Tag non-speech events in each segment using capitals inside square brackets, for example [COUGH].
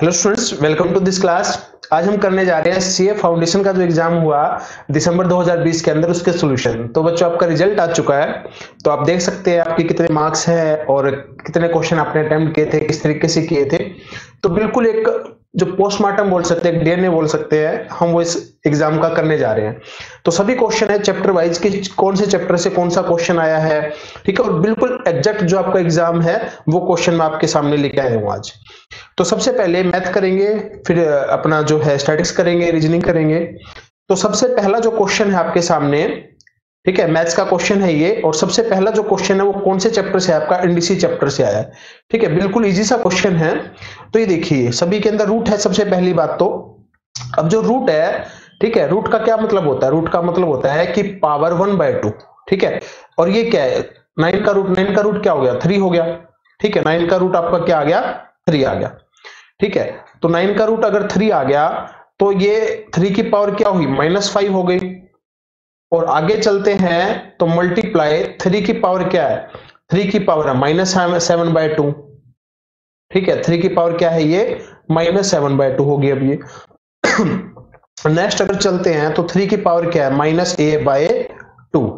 Hello students welcome to this class आज हम करने जा रहे हैं सीए फाउंडेशन का जो एग्ज़ाम हुआ दिसंबर 2020 के अंदर उसके सॉल्यूशन तो बच्चों, आपका रिज़ल्ट आ चुका है। तो आप देख सकते हैं आपके कितने मार्क्स हैं और कितने क्वेश्चन आपने अटेम्प्ट किए थे, किस तरीके से किए थे। तो बिल्कुल एक जो पोस्टमार्टम बोल सकते हैं डीएनए बोल सकते हैं, हम वो इस एग्ज़ाम का करने जा रहे हैं। तो सभी क्वेश्चन है चैप्टर वाइज कि कौन से चैप्टर से कौन सा क्वेश्चन आया है, ठीक है? और बिल्कुल एग्जैक्ट जो आपका एग्ज़ाम है, वो क्वेश्चन मैं आपके सामने लेके आया हूँ आज। तो सबसे पहले मैथ करेंगे, फिर, अपना जो है स्टैटिक्स करेंगे रीजनिंग करेंगे। तो सबसे पहला जो क्वेश्चन है आपके सामने ठीक है, मैथ्स का क्वेश्चन है ये, और सबसे पहला जो क्वेश्चन है वो कौन से चैप्टर से आपका एनडीसी चैप्टर से आया। है ठीक है, बिल्कुल इजी सा क्वेश्चन है। तो ये देखिए, सभी के अंदर रूट है सबसे पहली बात तो। अब जो रूट है, ठीक है रूट का क्या मतलब होता है? रूट का मतलब होता है कि पावर वन बाय टू ठीक है? और ये क्या है? नाइन का रूट नाइन का रूट क्या हो गया? थ्री हो गया। ठीक है नाइन का रूट आपका क्या आ गया? थ्री आ गया। ठीक है तो नाइन का रूट अगर थ्री आ गया तो ये थ्री की पावर क्या हुई? माइनस फाइव हो गई। और आगे चलते हैं तो मल्टीप्लाई थ्री की पावर क्या है? थ्री की पावर है माइनस सेवन बाय टू ठीक है थ्री की पावर क्या है ये? माइनस सेवन बाय टू होगी अब ये। [COUGHS] नेक्स्ट अगर चलते हैं तो थ्री की पावर क्या है? माइनस ए बाय टू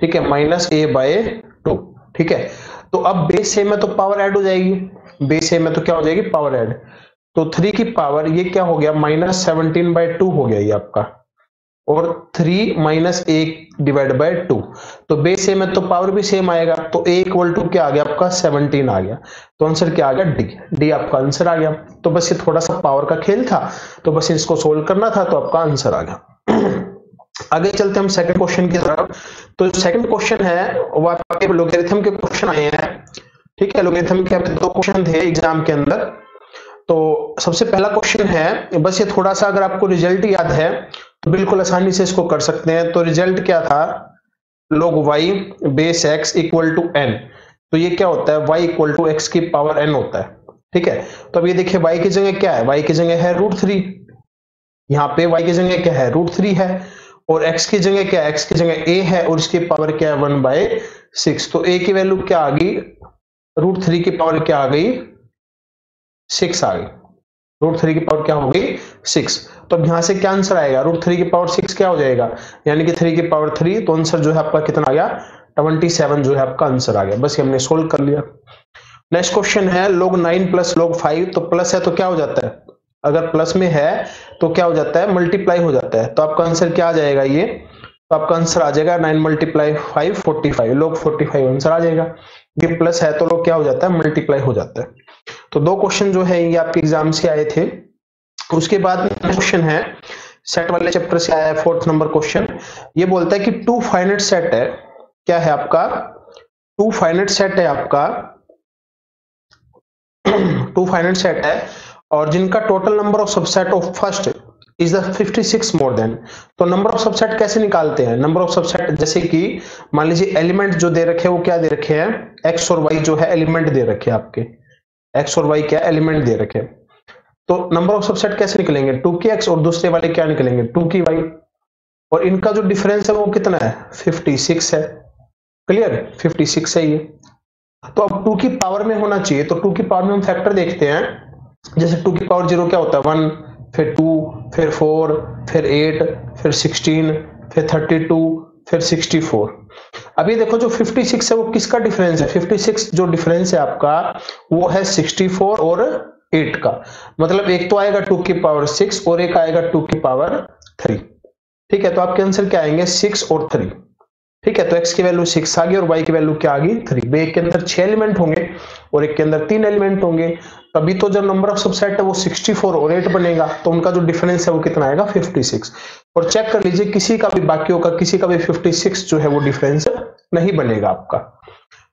ठीक है माइनस ए बाय टू ठीक है तो अब बेस से में तो पावर ऐड हो जाएगी। बेस ए में तो क्या हो जाएगी? पावर ऐड तो थ्री की पावर ये क्या हो गया? माइनस सेवनटीन बाय टू हो गया ये आपका। और थ्री माइनस एक डिवाइड बाय टू तो बेस ए में तो पावर भी सेम आएगा। तो ए इक्वल टू क्या आ गया आपका? सेवनटीन आ गया। तो आंसर क्या आ गया? डी डी आपका आंसर आ गया। तो बस ये थोड़ा सा पावर का खेल था। तो बस इसको सोल्व करना था तो आपका आंसर आ गया। [CLEARS THROAT] आगे चलते हम सेकंड क्वेश्चन की तरफ़। तो सेकंड क्वेश्चन है, वो आपके लोगेरिथम के क्वेश्चन आए हैं। ठीक है लोगेरिथम के दो क्वेश्चन थे एग्ज़ाम के अंदर। तो सबसे पहला क्वेश्चन है, बस ये थोड़ा सा अगर आपको रिज़ल्ट याद है बिल्कुल आसानी से इसको कर सकते हैं। तो रिज़ल्ट क्या था? Log Y base X equal to N तो ये क्या होता है? वाई इक्वल टू एक्स की पावर एन होता है। ठीक है? तो अब ये देखिए वाई की जगह क्या है? वाई की जगह है रूट थ्री यहाँ पे वाई की जगह क्या है? रूट थ्री है। और एक्स की जगह क्या है? एक्स की जगह ए है और इसकी पावर क्या है? वन बाय सिक्स तो ए की वैल्यू क्या आ गई? रूट थ्री की पावर क्या आ गई? सिक्स आ गई। रूट थ्री की पावर क्या हो गई सिक्स तो अब यहाँ से क्या आंसर आएगा? रूट थ्री की पावर सिक्स क्या हो जाएगा? यानी कि थ्री की पावर थ्री तो आंसर जो है आपका कितना आ गया? ट्वेंटी सेवन जो है आपका आंसर आ गया। बस ये हमने सोल्व कर लिया। नेक्स्ट क्वेश्चन है log nine plus log five तो प्लस है तो क्या हो जाता है? अगर प्लस में है तो क्या हो जाता है? मल्टीप्लाई हो जाता है। तो आपका आंसर क्या आ जाएगा ये? तो आपका आंसर आ जाएगा nine multiply five forty five log forty five answer आ जाएगा। ये प्लस है तो लोग क्या हो जाता है? मल्टीप्लाई हो जाता है। तो दो क्वेश्चन जो है, ये आपके एग्ज़ाम से आए थे। उसके बाद क्वेश्चन है सेट वाले चैप्टर से आया है फोर्थ नंबर क्वेश्चन ये बोलता है कि टू फाइनेट सेट है। क्या है आपका? टू फाइनेट सेट है आपका। टू फाइनेट सेट है। और जिनका total number of subset of first is the 56 more than तो नंबर ऑफ़ सबसेट कैसे निकालते हैं? नंबर ऑफ़ सबसेट जैसे कि मान लीजिए एलिमेंट जो दे रखे हैं, वो क्या दे रखे हैं? एक्स और वाई जो है एलिमेंट दे रखे हैं आपके। एक्स और वाई क्या एलिमेंट दे रखे तो नंबर ऑफ़ सबसेट कैसे निकलेंगे? टू की एक्स और दूसरे वाले क्या निकलेंगे? टू की वाई और इनका जो डिफरेंस है वो कितना है? 56 है। क्लियर 56 है ये। तो अब टू की पावर में होना चाहिए। तो टू की पावर में हम फैक्टर देखते हैं। जैसे टू की पावर ज़ीरो क्या होता है? वन फिर टू फिर फोर फिर एट फिर सिक्सटीन फिर थर्टी टू फिर सिक्सटी फोर अभी देखो जो 56 है, वो किसका डिफरेंस है? 56 जो डिफरेंस है आपका, वो है 64 और 8 का। मतलब एक तो आएगा 2 की पावर 6 और एक आएगा 2 की पावर 3 ठीक है तो आपके आंसर क्या आएँगे? 6 और 3 ठीक है तो x की वैल्यू सिक्स आ गई और y की वैल्यू क्या आ गई? 3 एक के अंदर 6 एलिमेंट होंगे और एक के अंदर तीन एलिमेंट होंगे। तभी तो जब नंबर ऑफ़ सबसेट है वो 64 और 8 बनेगा तो उनका जो डिफरेंस है वो कितना आएगा? 56 और चेक कर लीजिए, किसी का भी बाकियों का, किसी का भी 56 जो है वो डिफरेंस नहीं बनेगा आपका।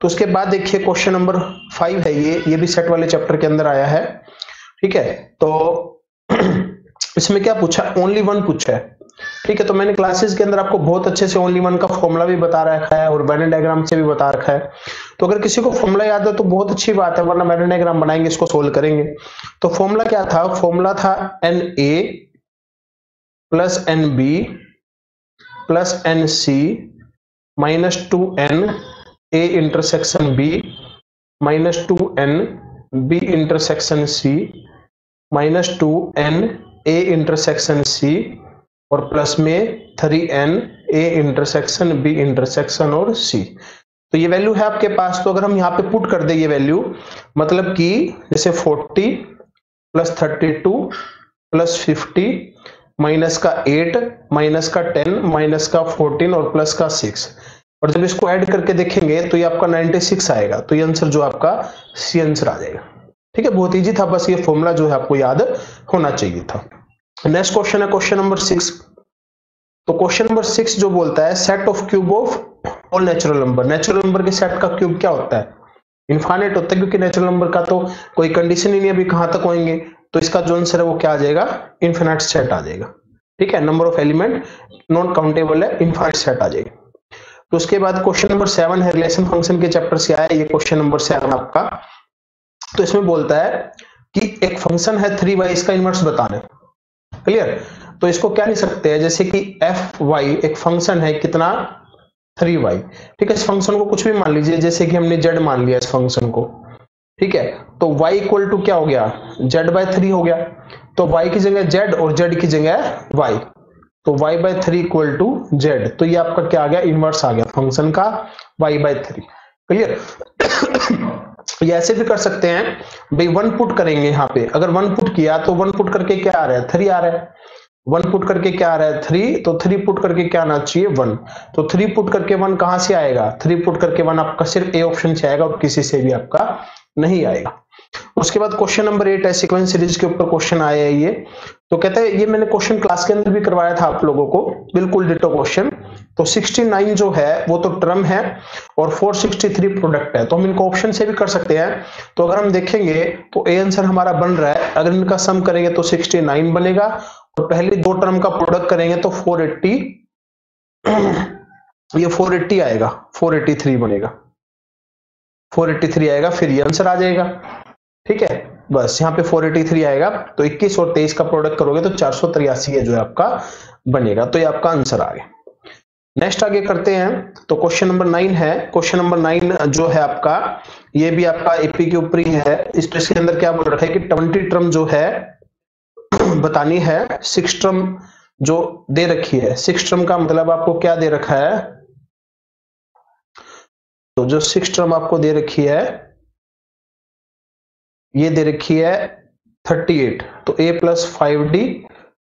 तो उसके बाद देखिए क्वेश्चन नंबर फाइव है ये ये भी सेट वाले चैप्टर के अंदर आया है। ठीक है तो [CLEARS THROAT] इसमें क्या पूछा? ओनली वन पूछा है। ठीक है तो मैंने क्लासेस के अंदर आपको बहुत अच्छे से ओनली वन का फॉर्मूला भी बता रखा है और बैनर डायग्राम से भी बता रखा है। तो अगर किसी को फॉर्मूला याद है तो बहुत अच्छी बात है, वरना बैनर डायग्राम बनाएँगे, इसको सोल्व करेंगे। तो फॉर्मूला क्या था? फॉर्मूला था n A plus n B plus n C minus two n A intersection B minus two n B intersection C minus two n A intersection C और plus में three n, A intersection, B intersection और C. तो ये value है आपके पास तो अगर हम यहाँ पे पुट कर दे ये वैल्यू मतलब कि जैसे 40 plus thirty two plus fifty, minus का 8 माइनस का 10 माइनस का 14 और प्लस का 6 और जब इसको ऐड करके देखेंगे तो ये आपका 96 आएगा। तो ये आंसर जो आपका, सी आंसर आ जाएगा। ठीक है, बहुत इजी था, बस ये फॉर्मूला जो है आपको याद होना चाहिए था। नेक्स्ट क्वेश्चन है क्वेश्चन नंबर सिक्स तो क्वेश्चन नंबर सिक्स जो बोलता है set of cube of all natural number natural number के सेट का क्यूब क्या होता है? इन्फानेट होता है, क्योंकि नेचुरल नंबर का तो कोई कंडीशन ही नहीं अभी कहाँ तक होंगे तो इसका जो आंसर है वो क्या आ जाएगा? इन्फिनाइट सेट आ जाएगा। ठीक है? Number of element non countable है इन्फाइनाइट सेट आ जाएगा। तो उसके बाद क्वेश्चन नंबर सेवन है रिलेशन फ़ंक्शन के चैप्टर से आया, ये क्वेश्चन नंबर सेवन आपका। तो इसमें बोलता है कि एक फ़ंक्शन है थ्री वाई इसका इनवर्स बताने क्लियर तो इसको क्या लिख सकते हैं? जैसे कि एफ़ वाई एक फ़ंक्शन है, कितना? थ्री वाई ठीक है, इस फ़ंक्शन को कुछ भी मान लीजिए, जैसे कि हमने जेड मान लिया इस फ़ंक्शन को। ठीक है तो y इक्वल टू क्या हो गया? Z बाय थ्री हो गया। तो y की जगह z और z की जगह y तो y by three equal to Z तो ये आपका क्या आ गया? इनवर्स आ गया फ़ंक्शन का y बाय थ्री क्लियर ये ऐसे भी कर सकते हैं, भाई वन पुट करेंगे यहाँ पे। अगर वन पुट किया तो वन पुट करके क्या आ रहा है? थ्री आ रहा है। वन पुट करके क्या आ रहा है? थ्री तो थ्री पुट करके क्या आना चाहिए? वन तो थ्री पुट करके वन कहाँ से आएगा? थ्री पुट करके वन आपका सिर्फ़ ए ऑप्शन से आएगा और किसी से भी आपका नहीं आएगा। उसके बाद क्वेश्चन नंबर एट है सिक्वेंस सीरीज़ के ऊपर क्वेश्चन आया है ये। तो कहते हैं, ये मैंने क्वेश्चन क्लास के अंदर भी करवाया था आप लोगों को। बिल्कुल डिटो क्वेश्चन तो 69 जो है, वो तो टर्म है और 463 प्रोडक्ट है। तो हम इनको ऑप्शन से भी कर सकते हैं। तो अगर हम देखेंगे तो ए आंसर हमारा बन रहा है। अगर इनका सम करेंगे तो 69 बनेगा। और पहले दो टर्म का प्रोडक्ट करेंगे तो 480 [CLEARS THROAT] ये 480 आएगा। 483 बनेगा। 483 आएगा, फिर ये आंसर आ जाएगा। ठीक है? बस, यहाँ पे 483 आएगा। तो 21 और 23 का प्रोडक्ट करोगे तो चार सौ है जो है आपका बनेगा। तो ये आपका आंसर आ गया। नेक्स्ट आगे करते हैं तो क्वेश्चन नंबर नाइन है। क्वेश्चन नंबर नाइन जो है आपका, ये भी आपका एपी के ऊपर ही है। इसके अंदर क्या बोल रखा है कि ट्वेंटी टर्म जो है, बतानी है सिक्स टर्म जो दे रखी है। सिक्स टर्म का मतलब आपको क्या दे रखा है? तो जो सिक्स टर्म आपको दे रखी है, ये दे रखी है 38 तो a plus five D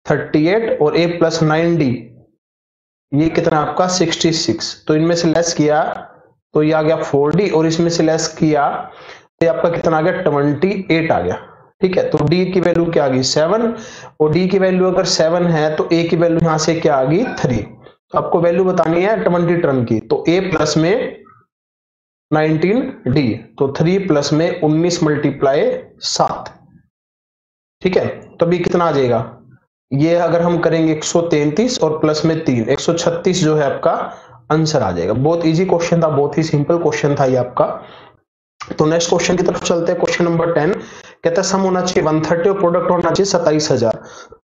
thirty eight और a प्लस नाइन डी ये कितना आपका? 66 तो इनमें से लेस किया तो ये आ गया 4d और इसमें से लेस किया तो आपका कितना आ गया? 28 आ गया। ठीक है तो d की वैल्यू क्या आ गई? 7 और d की वैल्यू अगर 7 है तो a की वैल्यू यहाँ से क्या आ गई? 3 तो आपको वैल्यू बतानी है 20 टर्म की तो a प्लस में 19 डी तो 3 प्लस में 19 मल्टीप्लाई 7 ठीक है तो अभी कितना आ जाएगा? ये अगर हम करेंगे 133 और प्लस में 3 136 जो है आपका आंसर आ जाएगा। बहुत इजी क्वेश्चन था, बहुत ही सिंपल क्वेश्चन था ये आपका। तो नेक्स्ट क्वेश्चन की तरफ़ चलते हैं क्वेश्चन नंबर 10 कहता है सम होना चाहिए 130 और प्रोडक्ट होना चाहिए सताइस हज़ार।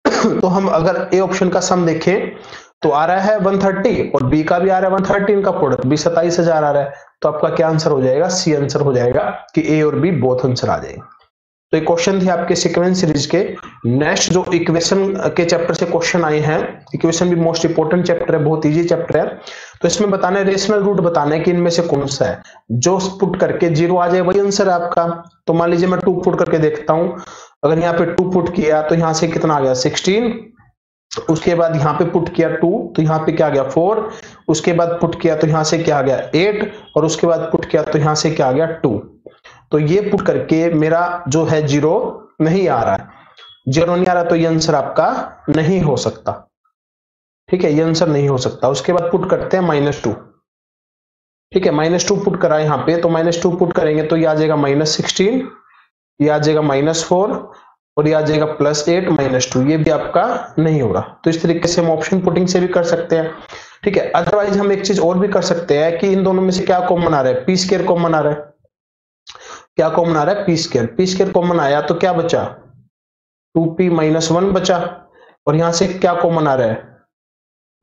[COUGHS] तो हम अगर ए ऑप्शन का सम देखें तो आ रहा है 130 और बी का भी आ रहा है 130 इनका प्रोडक्ट भी सताइस हज़ार आ रहा है तो आपका क्या आंसर हो जाएगा? सी आंसर हो जाएगा कि ए और बी बोथ आंसर आ जाएँगे। तो ये क्वेश्चन थे आपके सीक्वेंस सीरीज़ के। नेक्स्ट जो इक्वेशन के चैप्टर से क्वेश्चन आए हैं इक्वेशन भी मोस्ट इंपोर्टेंट चैप्टर है, बहुत इजी चैप्टर है। तो इसमें बताना है रेशनल रूट बताना है कि इनमें से कौन सा है। जो पुट करके ज़ीरो आ जाए, वही आंसर है आपका। तो मान लीजिए मैं टू पुट करके देखता हूँ। अगर यहाँ पे टू पुट किया तो यहाँ से कितना आ गया? सिक्सटीन उसके बाद यहाँ पे पुट किया टू तो यहाँ पे क्या आ गया? फोर उसके बाद पुट किया तो यहाँ से क्या आ गया? एट और उसके बाद पुट किया तो यहाँ से क्या आ गया? टू तो ये पुट करके मेरा जो है ज़ीरो नहीं आ रहा है। ज़ीरो नहीं आ रहा तो ये आंसर आपका नहीं हो सकता। ठीक है, ये आंसर नहीं हो सकता। उसके बाद पुट करते हैं माइनस टू ठीक है माइनस टू पुट करा यहाँ पे तो माइनस टू पुट करेंगे तो ये आ जाएगा माइनस सिक्सटीन ये आ जाएगा माइनस फोर और ये आ जाएगा प्लस एट माइनस टू ये भी आपका नहीं होगा तो इस तरीके से हम ऑप्शन पुटिंग से भी कर सकते हैं। ठीक है अदरवाइज़ हम एक चीज़ और भी कर सकते हैं कि इन दोनों में से क्या कॉमन आ रहा है? पी स्केयर कॉमन आ रहा है। क्या कॉमन आ रहा है? P square P square common आया तो क्या बचा? टू पी माइनस वन बचा। और यहाँ से क्या कॉमन आ रहा है?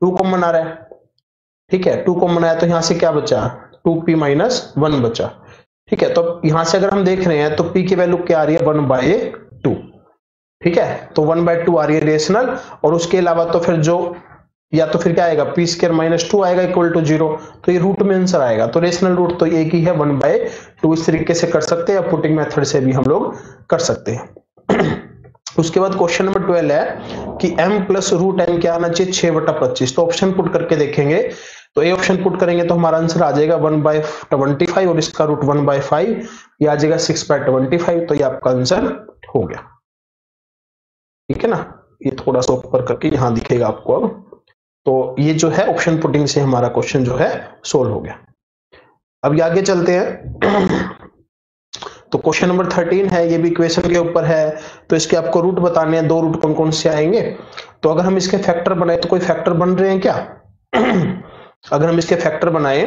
टू कॉमन आ रहा है। ठीक है टू कॉमन आया तो यहाँ से क्या बचा? टू पी माइनस वन बचा। ठीक है तो यहाँ से अगर हम देख रहे हैं तो पी की वैल्यू क्या आ रही है? वन बाय टू ठीक है तो वन बाय टू आ रही है रेशनल और उसके अलावा तो फिर जो या तो फिर क्या आएगा? पी स्केयर माइनस टू आएगा इक्वल टू ज़ीरो तो ये रूट में आंसर आएगा। तो रेशनल रूट तो एक ही है वन बाय टू इस तरीके से कर सकते हैं। पुटिंग मेथड से भी हम लोग कर सकते हैं। [CLEARS THROAT] उसके बाद क्वेश्चन नंबर ट्वेल्व है कि m प्लस रूट एन क्या आना चाहिए? छह बटा पच्चीस। तो ऑप्शन पुट करके देखेंगे। तो ए ऑप्शन पुट करेंगे तो हमारा आंसर आ जाएगा वन बाय ट्वेंटी फाइव और इसका रूट वन बाय फाइव ये आ जाएगा सिक्स बाय ट्वेंटी फाइव तो ये आपका आंसर हो गया। ठीक है ना? ये थोड़ा सा ऊपर करके यहाँ दिखेगा आपको अब। तो ये जो है ऑप्शन पुटिंग से हमारा क्वेश्चन जो है सोल्व हो गया। अब आगे चलते हैं। तो क्वेश्चन नंबर थर्टीन है, ये भी इक्वेशन के ऊपर है। तो इसके आपको रूट बताने हैं, दो रूट कौन कौन से आएँगे? तो अगर हम इसके फैक्टर बनाए तो कोई फैक्टर बन रहे हैं क्या? [CLEARS THROAT] अगर हम इसके फैक्टर बनाए,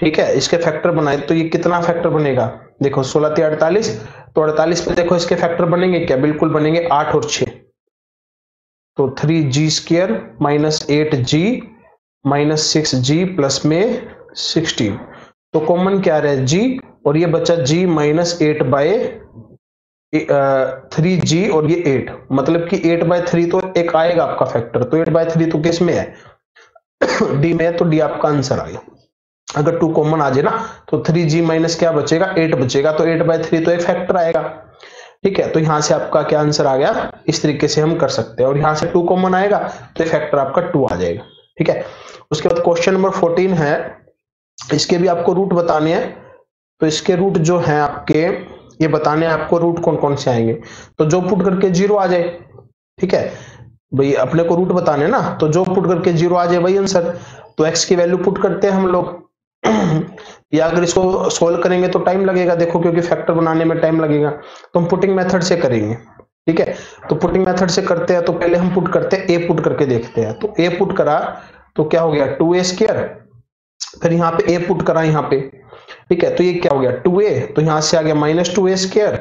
ठीक है, इसके फैक्टर बनाए तो ये कितना फैक्टर बनेगा? देखो, सोलह तीन अड़तालीस तो अड़तालीस पे देखो इसके फैक्टर बनेंगे क्या? बिल्कुल बनेंगे आठ और छ तो three G square minus eight G minus six G plus में सिक्सटीन तो कॉमन क्या रहे जी और ये बचा G minus eight by three G और ये एट। मतलब कि एट बाय थ्री तो एक आएगा आपका फैक्टर। तो एट बाय थ्री तो किसमें है? [COUGHS] डी में है तो डी आपका आंसर आ गया। अगर टू कॉमन आ जाए ना तो थ्री जी माइनस क्या बचेगा? एट बचेगा। तो एट बाय थ्री तो एक फैक्टर आएगा। ठीक है तो यहाँ से आपका क्या आंसर आ गया? इस तरीके से हम कर सकते हैं। और यहाँ से टू कॉमन आएगा तो फैक्टर आपका टू आ जाएगा। ठीक है? उसके बाद क्वेश्चन नंबर फोर्टीन है। इसके भी आपको रूट बताने हैं। तो इसके रूट जो है आपके, ये बताने हैं आपको रूट कौन कौन से आएँगे। तो जो पुट करके ज़ीरो आ जाए, ठीक है? भाई, अपने को रूट बताने ना? तो जो पुट करके ज़ीरो आ जाए, वही आंसर तो एक्स की वैल्यू पुट करते हैं हम लोग। या अगर इसको सोल्व करेंगे तो टाइम लगेगा, देखो क्योंकि फैक्टर बनाने में टाइम लगेगा। तो हम पुटिंग मेथड से करेंगे, ठीक है? तो पुटिंग मेथड से करते हैं तो पहले हम पुट करते हैं ए पुट करके देखते हैं। तो ए पुट करा तो क्या हो गया? टू ए स्क्र फिर यहाँ पे ए पुट करा यहाँ पे, ठीक है? तो ये क्या हो गया? टू ए तो यहाँ से आ गया माइनस टू ए स्क्र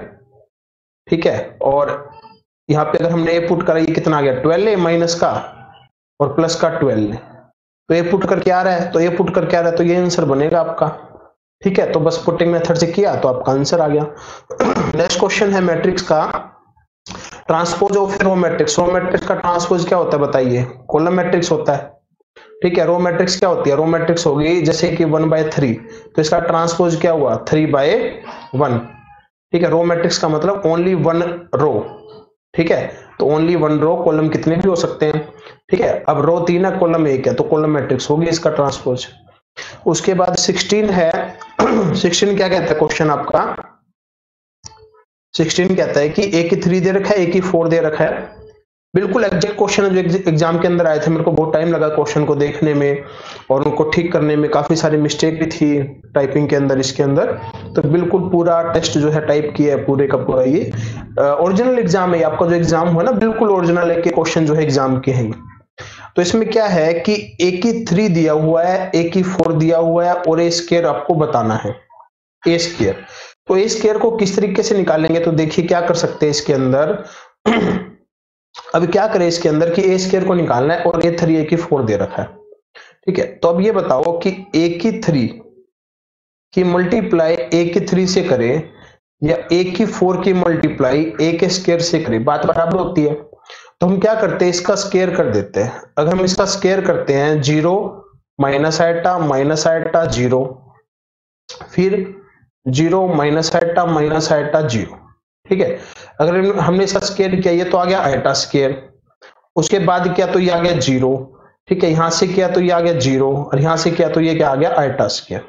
ठीक है? और यहाँ पे अगर हमने ए पुट करा, ये कितना आ गया? ट्वेल्व ए माइनस का, और प्लस का ट्वेल्व तो ए पुट करके आ रहा है तो ए पुट करके आ रहा है तो ये आंसर बनेगा आपका। ठीक है तो बस पुटिंग मेथड से किया तो आपका आंसर आ गया। [CLEARS THROAT] नेक्स्ट क्वेश्चन है मैट्रिक्स का। Transpose of row matrix row matrix का ट्रांसपोज क्या होता है बताइए? कॉलम मैट्रिक्स होता है? ठीक है रो मैट्रिक्स क्या होती है? रो मैट्रिक्स होगी, जैसे कि वन बाय थ्री तो इसका ट्रांसपोज क्या हुआ? थ्री बाय वन ठीक है रो मैट्रिक्स का मतलब ओनली वन रो ठीक है तो ओनली वन रो कॉलम कितने भी हो सकते हैं। ठीक है, अब रो तीन है कॉलम एक है तो कॉलम मैट्रिक्स होगी इसका ट्रांसपोज उसके बाद 16 है। [CLEARS THROAT] 16 क्या कहता है क्वेश्चन आपका? 16 कहता है कि एक ही थ्री दे रखा है, एक ही फोर दे रखा है। बिल्कुल एग्जैक्ट क्वेश्चन जो एग्ज़ाम के अंदर आए थे, मेरे को बहुत टाइम लगा क्वेश्चन को देखने में और उनको ठीक करने में। काफ़ी सारी मिस्टेक भी थी टाइपिंग के अंदर, इसके अंदर। तो बिल्कुल पूरा टेस्ट जो है टाइप किया है, पूरे का पूरा ये। ओरिजिनल एग्ज़ाम है आपका जो एग्ज़ाम हुआ ना, बिल्कुल ओरिजिनल है क्वेश्चन जो है एग्ज़ाम के हैं। तो इसमें क्या है कि ए की थ्री दिया हुआ है ए की फोर दिया हुआ है और ए स्केयर आपको बताना है। ए स्केयर तो ए स्केयर को किस तरीके से निकालेंगे तो देखिए क्या कर सकते हैं इसके अंदर। [CLEARS THROAT] अब क्या करें इसके अंदर कि ए स्केयर को निकालना है और ए थ्री ए की फोर दे रखा है। ठीक है तो अब ये बताओ कि ए की थ्री की मल्टीप्लाई ए की थ्री से करें या ए की फोर की मल्टीप्लाई ए के स्केयर से करें, बात बराबर होती है। तो हम क्या करते हैं, इसका स्केयर कर देते हैं। अगर हम इसका स्केयर करते हैं zero minus iota minus iota zero फिर zero minus iota minus iota zero ठीक है अगर हमने इसका स्केयर किया, ये तो आ गया आइटा स्केयर उसके बाद किया तो ये आ गया ज़ीरो ठीक है, यहाँ से किया तो ये आ गया ज़ीरो और यहाँ से किया तो ये क्या आ गया आइटा स्केयर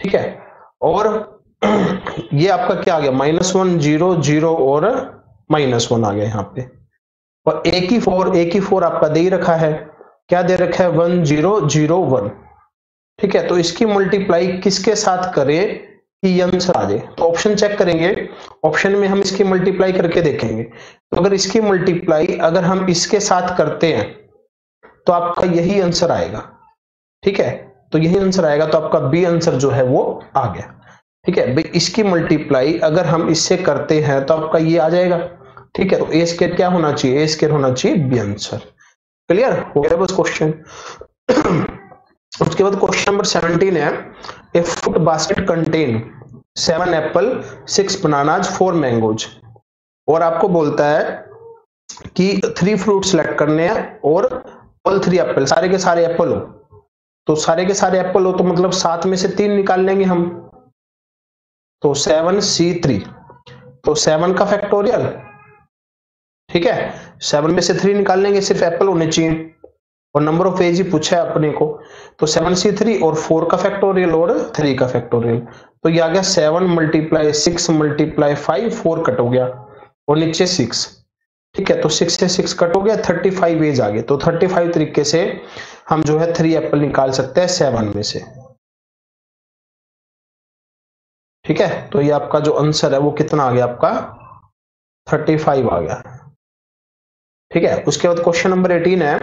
ठीक है, और [CLEARS THROAT] ये आपका क्या आ गया माइनस वन ज़ीरो ज़ीरो और माइनस वन आ गया यहाँ पे। और ए की फोर ए की फोर आपका दे ही रखा है। क्या दे रखा है? वन ज़ीरो ज़ीरो वन ठीक है तो इसकी मल्टीप्लाई किसके साथ करें? कि आंसर आ जाए। तो ऑप्शन चेक करेंगे। ऑप्शन में हम इसकी मल्टीप्लाई करके देखेंगे। तो अगर इसकी मल्टीप्लाई अगर हम इसके साथ करते हैं तो आपका यही आंसर आएगा। ठीक है? तो यही आंसर आएगा तो आपका बी आंसर जो है वो आ गया। ठीक है? भाई, इसकी मल्टीप्लाई अगर हम इससे करते हैं तो आपका ये आ जाएगा। ठीक है? तो ए स्केयर क्या होना चाहिए? ए स्केयर होना चाहिए बी आंसर क्लियर हो गया बस क्वेश्चन उसके बाद क्वेश्चन नंबर सेवनटीन है a fruit basket contain seven apple six bananas four mangoes और आपको बोलता है कि थ्री फ्रूट सेलेक्ट करने हैं और ऑल थ्री एप्पल सारे के सारे एप्पल हो। तो सारे के सारे एप्पल हो तो मतलब सात में से तीन निकाल लेंगे हम। तो सेवन सी थ्री तो सेवन का फैक्टोरियल ठीक है? सेवन में से थ्री निकाल लेंगे, सिर्फ़ एप्पल होने चाहिए। और नंबर ऑफ़ एज ही पूछा है अपने को। तो सेवन सी थ्री और फोर का फैक्टोरियल और थ्री का फैक्टोरियल तो ये आ गया seven multiply six multiply five four cut हो गया। और नीचे सिक्स ठीक है तो सिक्स से सिक्स कट हो गया थर्टी फाइव एज आ गए तो थर्टी फाइव तरीके से हम जो है थ्री एप्पल निकाल सकते हैं सेवन में से। ठीक है तो ये आपका जो आंसर है वो कितना आ गया आपका? थर्टी फाइव आ गया। ठीक है? उसके बाद क्वेश्चन नंबर एटीन है।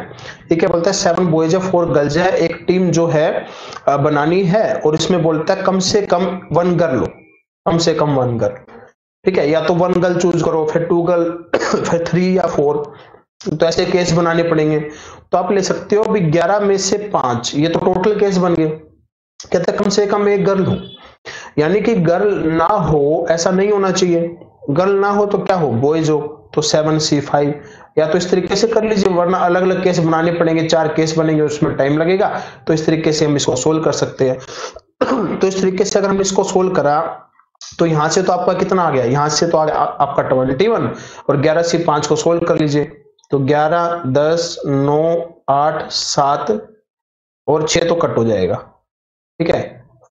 ये क्या बोलता है? सेवन बॉयज़ है फोर गर्ल्स है। एक टीम जो है बनानी है और इसमें बोलता है, कम से कम वन गर्ल कम से कम वन गर्ल ठीक है? या तो वन गर्ल चूज़ करो, फिर टू गर्ल [COUGHS] फिर थ्री या फोर तो ऐसे केस बनाने पड़ेंगे। तो आप ले सकते हो अभी ग्यारह में से पाँच। ये तो टोटल केस बन गए। कहते कम से कम एक गर्ल हो यानी कि गर्ल ना हो, ऐसा नहीं होना चाहिए। गर्ल ना हो तो क्या हो? बॉयज़ हो। तो सेवन सी फाइव या तो इस तरीके से कर लीजिए, वरना अलग अलग केस बनाने पड़ेंगे, चार केस बनेंगे, उसमें टाइम लगेगा तो इस तरीके से हम इसको सोल्व कर सकते हैं। तो इस तरीके से अगर हम इसको सोल्व करा तो यहाँ से तो आपका कितना आ गया? यहाँ से तो आ गया आपका ट्वेंटी वन और ग्यारह से पाँच को सोल्व कर लीजिए। तो ग्यारह, दस, नौ, आठ, सात और छह तो कट हो जाएगा। ठीक है?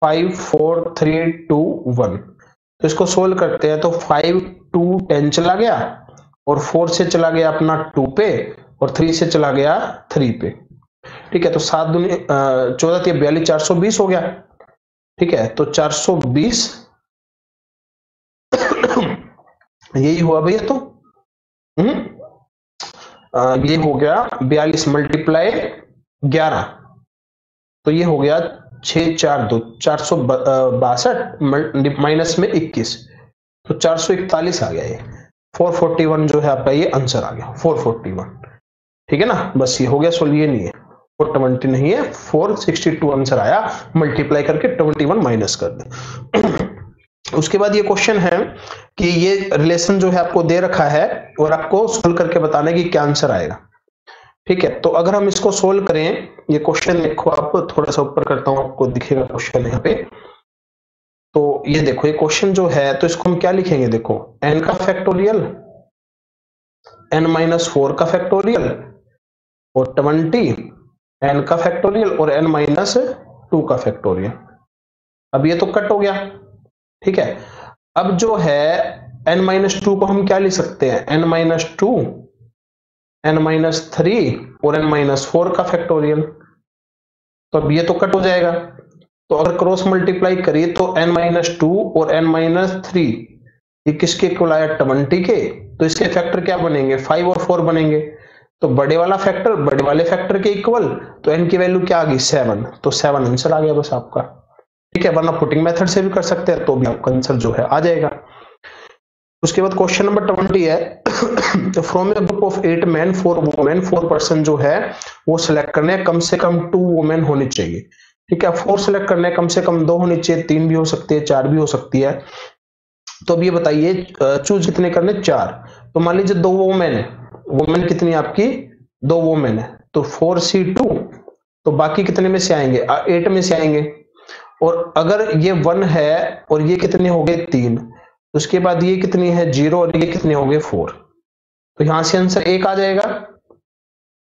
Five four three two one तो इसको सोल्व करते हैं तो फाइव टू टेन चला गया। और फोर से चला गया अपना टू पे और थ्री से चला गया थ्री पे। ठीक है तो सात दुनिया चौदह तीन बयालीस, चार सौ बीस हो गया। ठीक है तो चार सौ बीस [COUGHS] यही हुआ भैया तो। हम्म ये हो गया बयालीस मल्टीप्लाई ग्यारह। तो ये हो गया छ चार, दो, चार सौ बासठ माइनस में इक्कीस। तो चार सौ इकतालीस आ गया ये। 441 जो है आपका ये आंसर आ गया। 441 ठीक है ना? बस ये हो गया, सोल्व ये नहीं है। 420 नहीं है 462 आंसर आया। मल्टीप्लाई करके 21 माइनस कर दे। [CLEARS THROAT] उसके बाद ये क्वेश्चन है कि ये रिलेशन जो है आपको दे रखा है और आपको सोल्व करके बताना कि क्या आंसर आएगा। ठीक है? तो अगर हम इसको सोल्व करें, ये क्वेश्चन देखो आप, थोड़ा सा ऊपर करता हूँ, आपको दिखेगा क्वेश्चन यहाँ पे। तो ये देखो, ये क्वेश्चन जो है तो इसको हम क्या लिखेंगे देखो? एन का फैक्टोरियल एन माइनस फोर का फैक्टोरियल और ट्वेंटी एन का फैक्टोरियल और एन माइनस टू का फैक्टोरियल अब ये तो कट हो गया, ठीक है? अब जो है एन माइनस टू को हम क्या लिख सकते हैं? N minus two n minus three और एन माइनस फोर का फैक्टोरियल तो अब ये तो कट हो जाएगा। तो अगर क्रॉस मल्टीप्लाई करिए तो n माइनस टू और n माइनस थ्री ये किसके इक्वल आया? ट्वेंटी के। तो इसके फैक्टर क्या बनेंगे? फाइव और फोर बनेंगे। तो बड़े वाला फैक्टर बड़े वाले फैक्टर के इक्वल तो n की वैल्यू क्या आ गई? सेवन तो सेवन आंसर आ गया बस आपका। ठीक है, वरना पुटिंग मेथड से भी कर सकते हैं तो भी आपका आंसर जो है आ जाएगा। उसके बाद क्वेश्चन नंबर ट्वेंटी है। From a group of eight man four women four person जो है, वो सिलेक्ट करने कम से कम टू वुमेन होनी चाहिए। ठीक है फोर सेलेक्ट करने कम से कम दो होनी चाहिए, तीन भी हो सकती है, चार भी हो सकती है। तो अब ये बताइए चूज़ कितने करने चार। तो मान लीजिए दो वोमेन है। वोमेन कितनी आपकी? दो वोमेन है। तो फोर सी टू तो बाकी कितने में से आएँगे? एट में से आएँगे। और अगर ये वन है, और ये कितने हो गए? तीन। उसके बाद ये कितनी है? ज़ीरो और ये कितने हो गए? फोर तो यहाँ से आंसर एक आ जाएगा।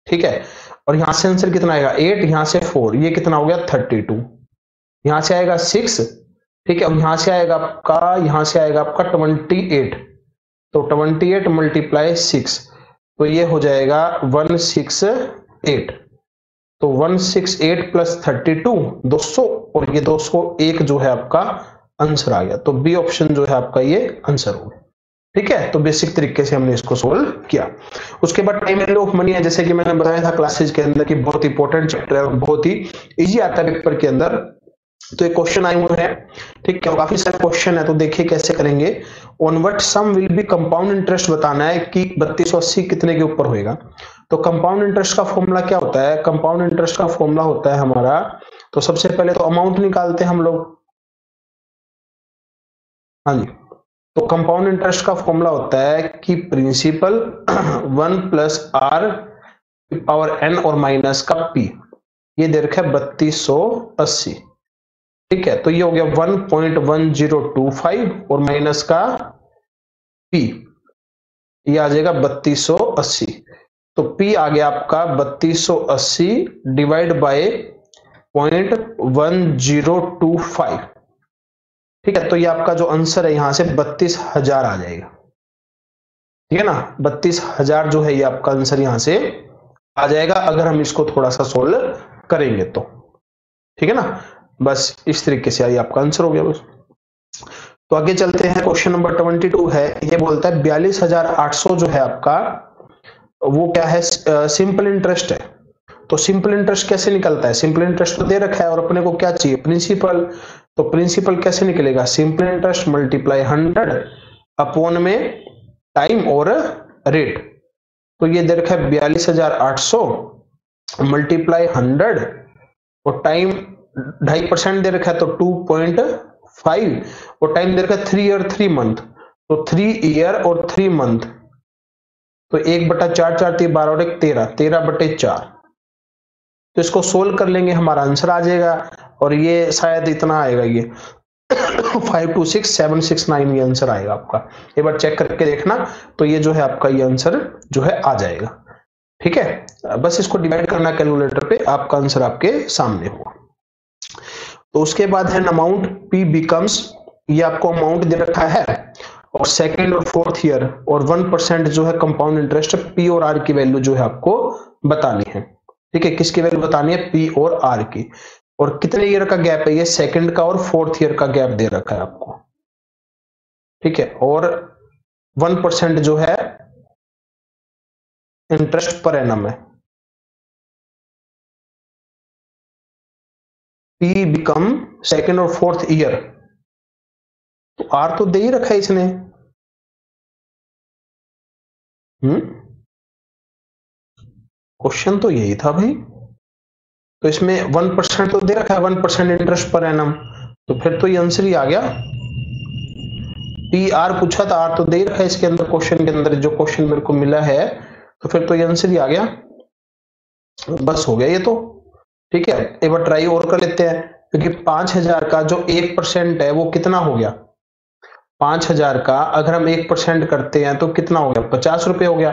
ठीक है? और यहाँ से आंसर कितना आएगा? एट, यहाँ से फोर, ये कितना हो गया? Thirty two. यहाँ से आएगा सिक्स, ठीक है? अब यहाँ से आएगा आपका, यहाँ से आएगा आपका ट्वेंटी एट। तो ट्वेंटी एट मल्टीप्लाई सिक्स तो ये हो जाएगा वन सिक्स एट। तो one six eight plus thirty two, दो सौ, और ये दो सौ एक जो है आपका आंसर आ गया। तो बी ऑप्शन जो है आपका ये आंसर हो गया। ठीक है? तो बेसिक तरीके से हमने इसको सोल्व किया। उसके बाद टाइम वैल्यू ऑफ़ मनी है, जैसे कि मैंने बताया था क्लासेज के अंदर कि बहुत इंपॉर्टेंट चैप्टर है बहुत ही इजी आता है पेपर के अंदर। तो एक क्वेश्चन आए हुए हैं, ठीक है? काफ़ी सारे क्वेश्चन है तो देखिए कैसे करेंगे। On what sum will be compound interest बताना है कि बत्तीस अस्सी कितने के ऊपर होएगा। तो कंपाउंड इंटरेस्ट का फॉर्मूला क्या होता है? कंपाउंड इंटरेस्ट का फॉर्मूला होता है हमारा तो सबसे पहले तो अमाउंट निकालते हैं हम लोग। हाँ जी। तो कंपाउंड इंटरेस्ट का फॉर्मूला होता है कि principal one plus R power n और माइनस का पी ये दे रखा है बत्तीस सौ अस्सी। ठीक है तो ये हो गया one point one zero two five और माइनस का पी ये आ जाएगा बत्तीस सौ अस्सी। तो पी आ गया आपका बत्तीस सौ अस्सी divide by point one zero two five. ठीक है तो ये आपका जो आंसर है, यहाँ से बत्तीस हज़ार आ जाएगा। ठीक है ना? बत्तीस हज़ार जो है, ये आपका आंसर यहाँ से आ जाएगा, अगर हम इसको थोड़ा सा सोल्व करेंगे तो। ठीक है ना? बस इस तरीके से आई आपका आंसर हो गया बस। तो आगे चलते हैं क्वेश्चन नंबर ट्वेंटी टू है। ये बोलता है, बयालीस हज़ार आठ सौ जो है आपका, वो क्या है? सिंपल इंटरेस्ट है। तो सिंपल इंटरेस्ट कैसे निकलता है? सिंपल इंटरेस्ट तो दे रखा है, और अपने को क्या चाहिए? प्रिंसिपल तो प्रिंसिपल कैसे निकलेगा? Simple interest multiply hundred upon में टाइम और रेट तो ये दे रखा है बयालीस हज़ार आठ सौ मल्टीप्लाई हंड्रेड और टाइम ढाई परसेंट दे रखा है तो टू पॉइंट फाइव और टाइम दे रखा है थ्री ईयर थ्री मंथ तो थ्री ईयर और थ्री मंथ तो एक बटा चार चार तीन, बारह, और एक तेरह तेरह बटे चार. तो इसको सोल्व कर लेंगे, हमारा आंसर आ जाएगा. और ये शायद इतना आएगा ये। Five two six seven six nine ये आंसर आएगा आपका। एक बार चेक करके देखना तो ये जो है आपका ये आंसर जो है आ जाएगा। ठीक है? बस इसको डिवाइड करना कैलकुलेटर पे, आपका आंसर आपके सामने होगा। तो उसके बाद है अमाउंट पी बिकम्स ये आपको अमाउंट दे रखा है, और सेकेंड और फोर्थ ईयर और वन परसेंट जो है कंपाउंड इंटरेस्ट पी और आर की वैल्यू जो है आपको बतानी है। ठीक है? किसकी वैल्यू बतानी है? पी और आर की। और कितने ईयर का गैप है? ये सेकंड का और फोर्थ ईयर का गैप दे रखा है आपको। ठीक है? और वन परसेंट जो है इंटरेस्ट पर एनम है। पी बिकम सेकंड और फोर्थ ईयर तो आर तो दे ही रखा है इसने। हम्म? क्वेश्चन तो यही था भाई। तो इसमें वन परसेंट तो दे रखा है, one percent interest per annum तो फिर तो ये आंसर ही आ गया। टी आर पूछा था आर तो दे रखा है इसके अंदर क्वेश्चन के अंदर, जो क्वेश्चन मेरे को मिला है तो फिर तो ये आंसर ही आ गया। बस हो गया ये तो। ठीक है, एक बार ट्राई और कर लेते हैं, क्योंकि पाँच हज़ार का जो एक परसेंट है, वो कितना हो गया? पाँच हज़ार का, अगर हम एक परसेंट करते हैं तो कितना हो गया? पचास रुपए हो गया।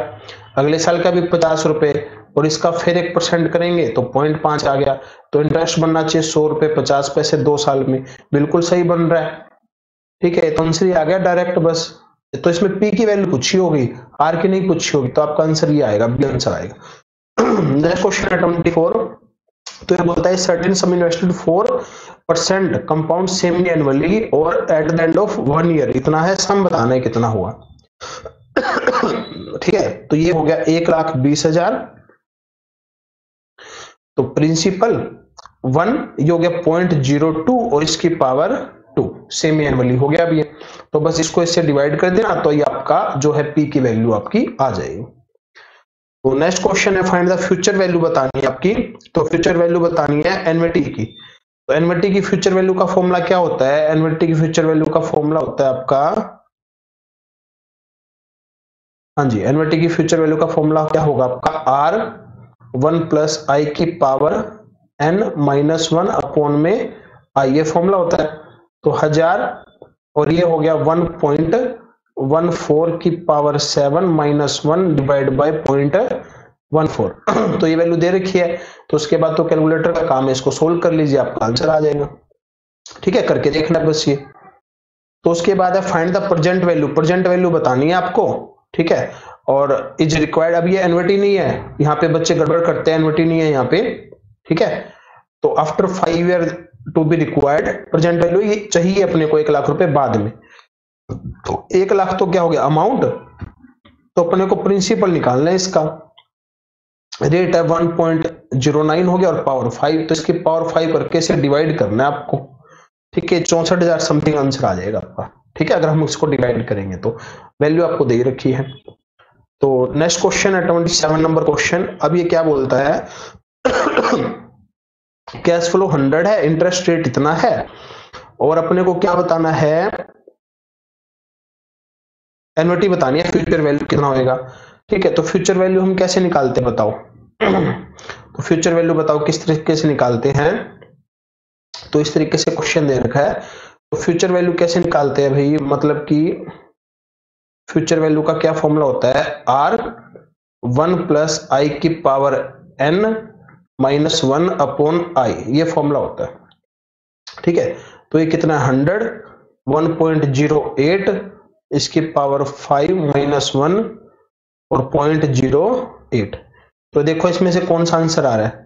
अगले साल का भी पचास रुपए और इसका फिर एक परसेंट करेंगे तो पॉइंट पाँच आ गया। तो इंटरेस्ट बनना चाहिए सौ रुपए पचास पैसे दो साल में। बिल्कुल सही बन रहा है। ठीक है तो आंसर आ गया डायरेक्ट बस। तो इसमें पी की वैल्यू पूछी होगी आर की नहीं पूछी होगी तो आपका आंसर ये आएगा बी आंसर आएगा। [CLEARS THROAT] नेक्स्ट क्वेश्चन है ट्वेंटी फोर तो ये बोलता है certain sum invested four percent compound semi annually और at the end of one year इतना है सम बताना है कितना हुआ। [CLEARS THROAT] ठीक है तो ये हो गया एक लाख बीस हज़ार। तो प्रिंसिपल वन ये हो गया पॉइंट ज़ीरो टू और इसकी पावर टू सेमी एनुअली हो गया अभी तो बस इसको इससे डिवाइड कर देना तो ये आपका जो है पी की वैल्यू आपकी आ जाएगी। तो नेक्स्ट क्वेश्चन है फाइंड द फ्यूचर वैल्यू बतानी है आपकी। तो फ्यूचर वैल्यू बतानी है एनवीटी की। तो एनवीटी की फ्यूचर वैल्यू का फॉर्मूला क्या होता है? एनवीटी की फ्यूचर वैल्यू का फॉर्मूला होता है आपका। हाँ जी एनवीटी की फ्यूचर वैल्यू का फॉर्मूला क्या होगा आपका? आर वन प्लस आई की power n minus one upon में आई, ये फॉर्मूला होता है। तो हज़ार, और ये हो गया वन पॉइंट वन फोर की power seven minus one divide by point one four. [CLEARS THROAT] तो ये वैल्यू दे रखी है। तो उसके बाद तो कैलकुलेटर का काम है, इसको सोल्व कर लीजिए, आपका आंसर आ जाएगा। ठीक है, करके देखना बस ये। तो उसके बाद है find the present value. Present value बतानी है आपको। ठीक है और इज़ रिक्वायर्ड अब ये एनविटी नहीं है। यहाँ पे बच्चे गड़बड़ करते हैं एनवर्टी नहीं है यहाँ पे, ठीक है? तो after five year to be required present value ये चाहिए अपने को एक लाख रुपए बाद में। तो एक लाख तो क्या हो गया? अमाउंट तो अपने को प्रिंसिपल निकालना है इसका। रेट है वन पॉइंट ज़ीरो नाइन हो गया और पावर फाइव तो इसकी पावर फाइव करके इसे डिवाइड करना है आपको? ठीक है, चौसठ हज़ार समथिंग आंसर आ जाएगा आपका। ठीक है, अगर हम इसको डिवाइड करेंगे तो। वैल्यू आपको दे रखी है। तो नेक्स्ट क्वेश्चन है ट्वेंटी सेवन नंबर क्वेश्चन अब ये क्या बोलता है? कैश फ्लो हंड्रेड है इंटरेस्ट रेट इतना है। और अपने को क्या बताना है? एनविटी बतानी है फ्यूचर वैल्यू कितना होएगा? ठीक है तो फ्यूचर वैल्यू हम कैसे निकालते हैं बताओ? तो फ्यूचर वैल्यू बताओ, किस तरीके से निकालते हैं? तो इस तरीके से क्वेश्चन दे रखा है। तो फ्यूचर वैल्यू कैसे निकालते हैं भाई? मतलब कि फ्यूचर वैल्यू का क्या फॉर्मूला होता है? आर वन प्लस आई की power n minus one upon i ये फॉर्मूला होता है। ठीक है? तो ये कितना hundred, one point zero eight, इसकी पावर फाइव माइनस वन और पॉइंट ज़ीरो एट। तो देखो इसमें से कौन सा आंसर आ रहा है?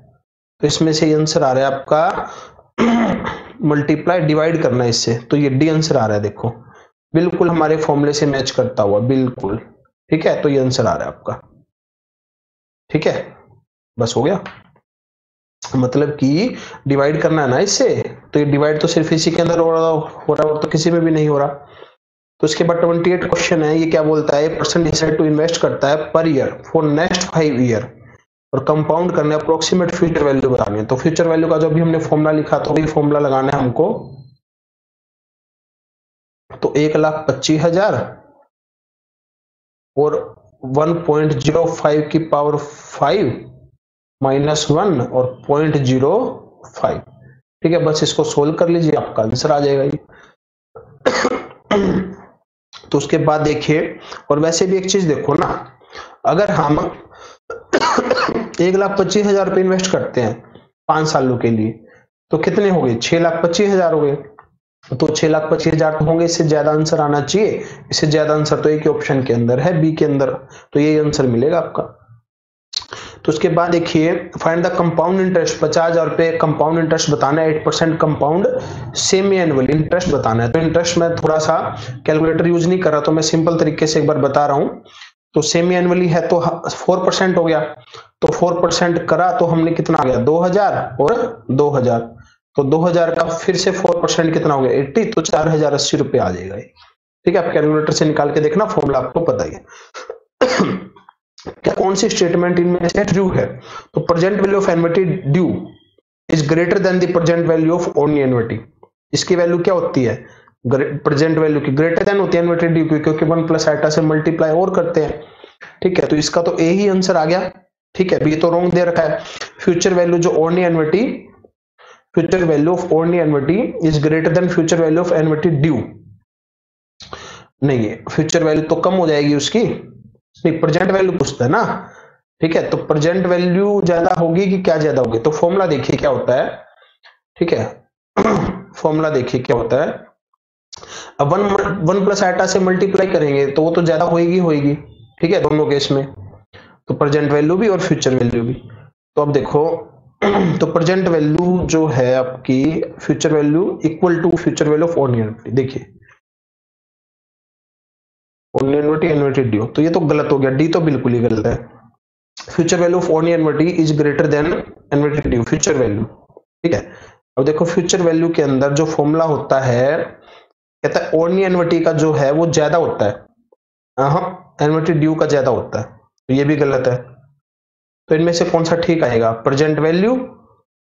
तो इसमें से आंसर आ रहा है आपका [CLEARS THROAT] मल्टीप्लाई डिवाइड करना है इससे। तो ये डी आंसर आ रहा है, देखो। बिल्कुल हमारे फॉर्मूले से मैच करता हुआ, बिल्कुल। ठीक है? तो ये आंसर आ रहा है आपका। ठीक है? बस हो गया? मतलब कि डिवाइड करना है ना इससे? तो ये डिवाइड तो सिर्फ़ इसी के अंदर हो रहा हो रहा और तो किसी में भी नहीं हो रहा। तो इसके बाद ट्वेंटी एट क्वेश्चन है, ये क्या बोलता है? पर्सन डिसाइड टू इन्वेस्ट करता है per year for next five year और कंपाउंड करने अप्रोक्सीमेट फ्यूचर वैल्यू बतानी तो फ्यूचर वैल्यू का जो भी हमने फॉर्मुला लिखा तो वही फॉर्मुला लगाना है हमको। तो एक लाख पच्चीस हज़ार और वन पॉइंट ज़ीरो फाइव की पावर फाइव माइनस वन और पॉइंट ज़ीरो फाइव। ठीक है, बस इसको सोल्व कर लीजिए, आपका आंसर आ जाएगा ये। तो उसके बाद देखिए, और वैसे भी एक चीज़ देखो ना, अगर हम एक लाख पच्चीस हज़ार रुपये इन्वेस्ट करते हैं पाँच सालों के लिए तो कितने हो गए? छह लाख पच्चीस हज़ार हो गए। तो छह लाख पच्चीस हज़ार तो होंगे, इससे ज़्यादा आंसर आना चाहिए। इससे ज़्यादा आंसर तो एक ऑप्शन के अंदर है बी के अंदर। तो यही आंसर मिलेगा आपका। तो उसके बाद देखिए फाइंड द कंपाउंड इंटरेस्ट पचास हज़ार रुपए कंपाउंड इंटरेस्ट बताना है eight percent compound semi annual interest बताना है। तो इंटरेस्ट में थोड़ा सा कैलकुलेटर यूज़ नहीं कर रहा तो मैं सिंपल तरीके से एक बार बता रहा हूँ। तो सेमी एनुअली है तो फोर परसेंट हो गया। तो फोर परसेंट करा तो हमने कितना आ गया? दो हज़ार और दो हज़ार। तो 2000 का फिर से 4 परसेंट कितना हो गया? 80 तो चार हज़ार अस्सी रुपए आ जाएगा ठीक है, आप कैलकुलेटर से निकाल के देखना फॉर्मूला आपको पता ही है। क्या कौन सी स्टेटमेंट इनमें से ट्रू है? तो present value of annuity due is greater than the present value of only annuity इसकी वैल्यू क्या होती है? प्रेजेंट वैल्यू की। ग्रेटर देन होती है एनविटी ड्यू की, क्योंकि वन प्लस आइटा से मल्टीप्लाई और करते हैं। ठीक है तो इसका तो ए ही आंसर आ गया। ठीक है बी तो रॉन्ग दे रखा है। फ्यूचर वैल्यू जो only annuity future value of only annuity is greater than future value of annuity due. नहीं है फ्यूचर वैल्यू तो कम हो जाएगी उसकी। नहीं प्रेजेंट वैल्यू पूछता है ना। ठीक है तो प्रेजेंट वैल्यू ज़्यादा होगी कि क्या ज़्यादा होगी? तो फॉर्मूला देखिए क्या होता है। ठीक है [CLEARS THROAT] फॉर्मूला देखिए क्या होता है। अब वन वन प्लस आइटा से मल्टीप्लाई करेंगे तो वो तो ज़्यादा होएगी होएगी। ठीक है, दोनों केस में। तो प्रेजेंट वैल्यू भी और फ्यूचर वैल्यू भी। तो अब देखो तो प्रेजेंट वैल्यू जो है आपकी future value equal to future value of ordinary देखिए। ऑर्डिनरी इन्वर्टेड डी तो ये तो गलत हो गया। डी तो बिल्कुल ही गलत है। Future value of ordinary is greater than inverted D future value ठीक है? अब देखो फ्यूचर वैल्यू के अंदर जो फॉर्मूला होता है, कहता है ओनली एनवर्टी का जो है, वो ज़्यादा होता है। एनवर्टी ड्यू का ज़्यादा होता है। तो ये भी गलत है। तो इनमें से कौन सा ठीक आएगा? प्रेजेंट वैल्यू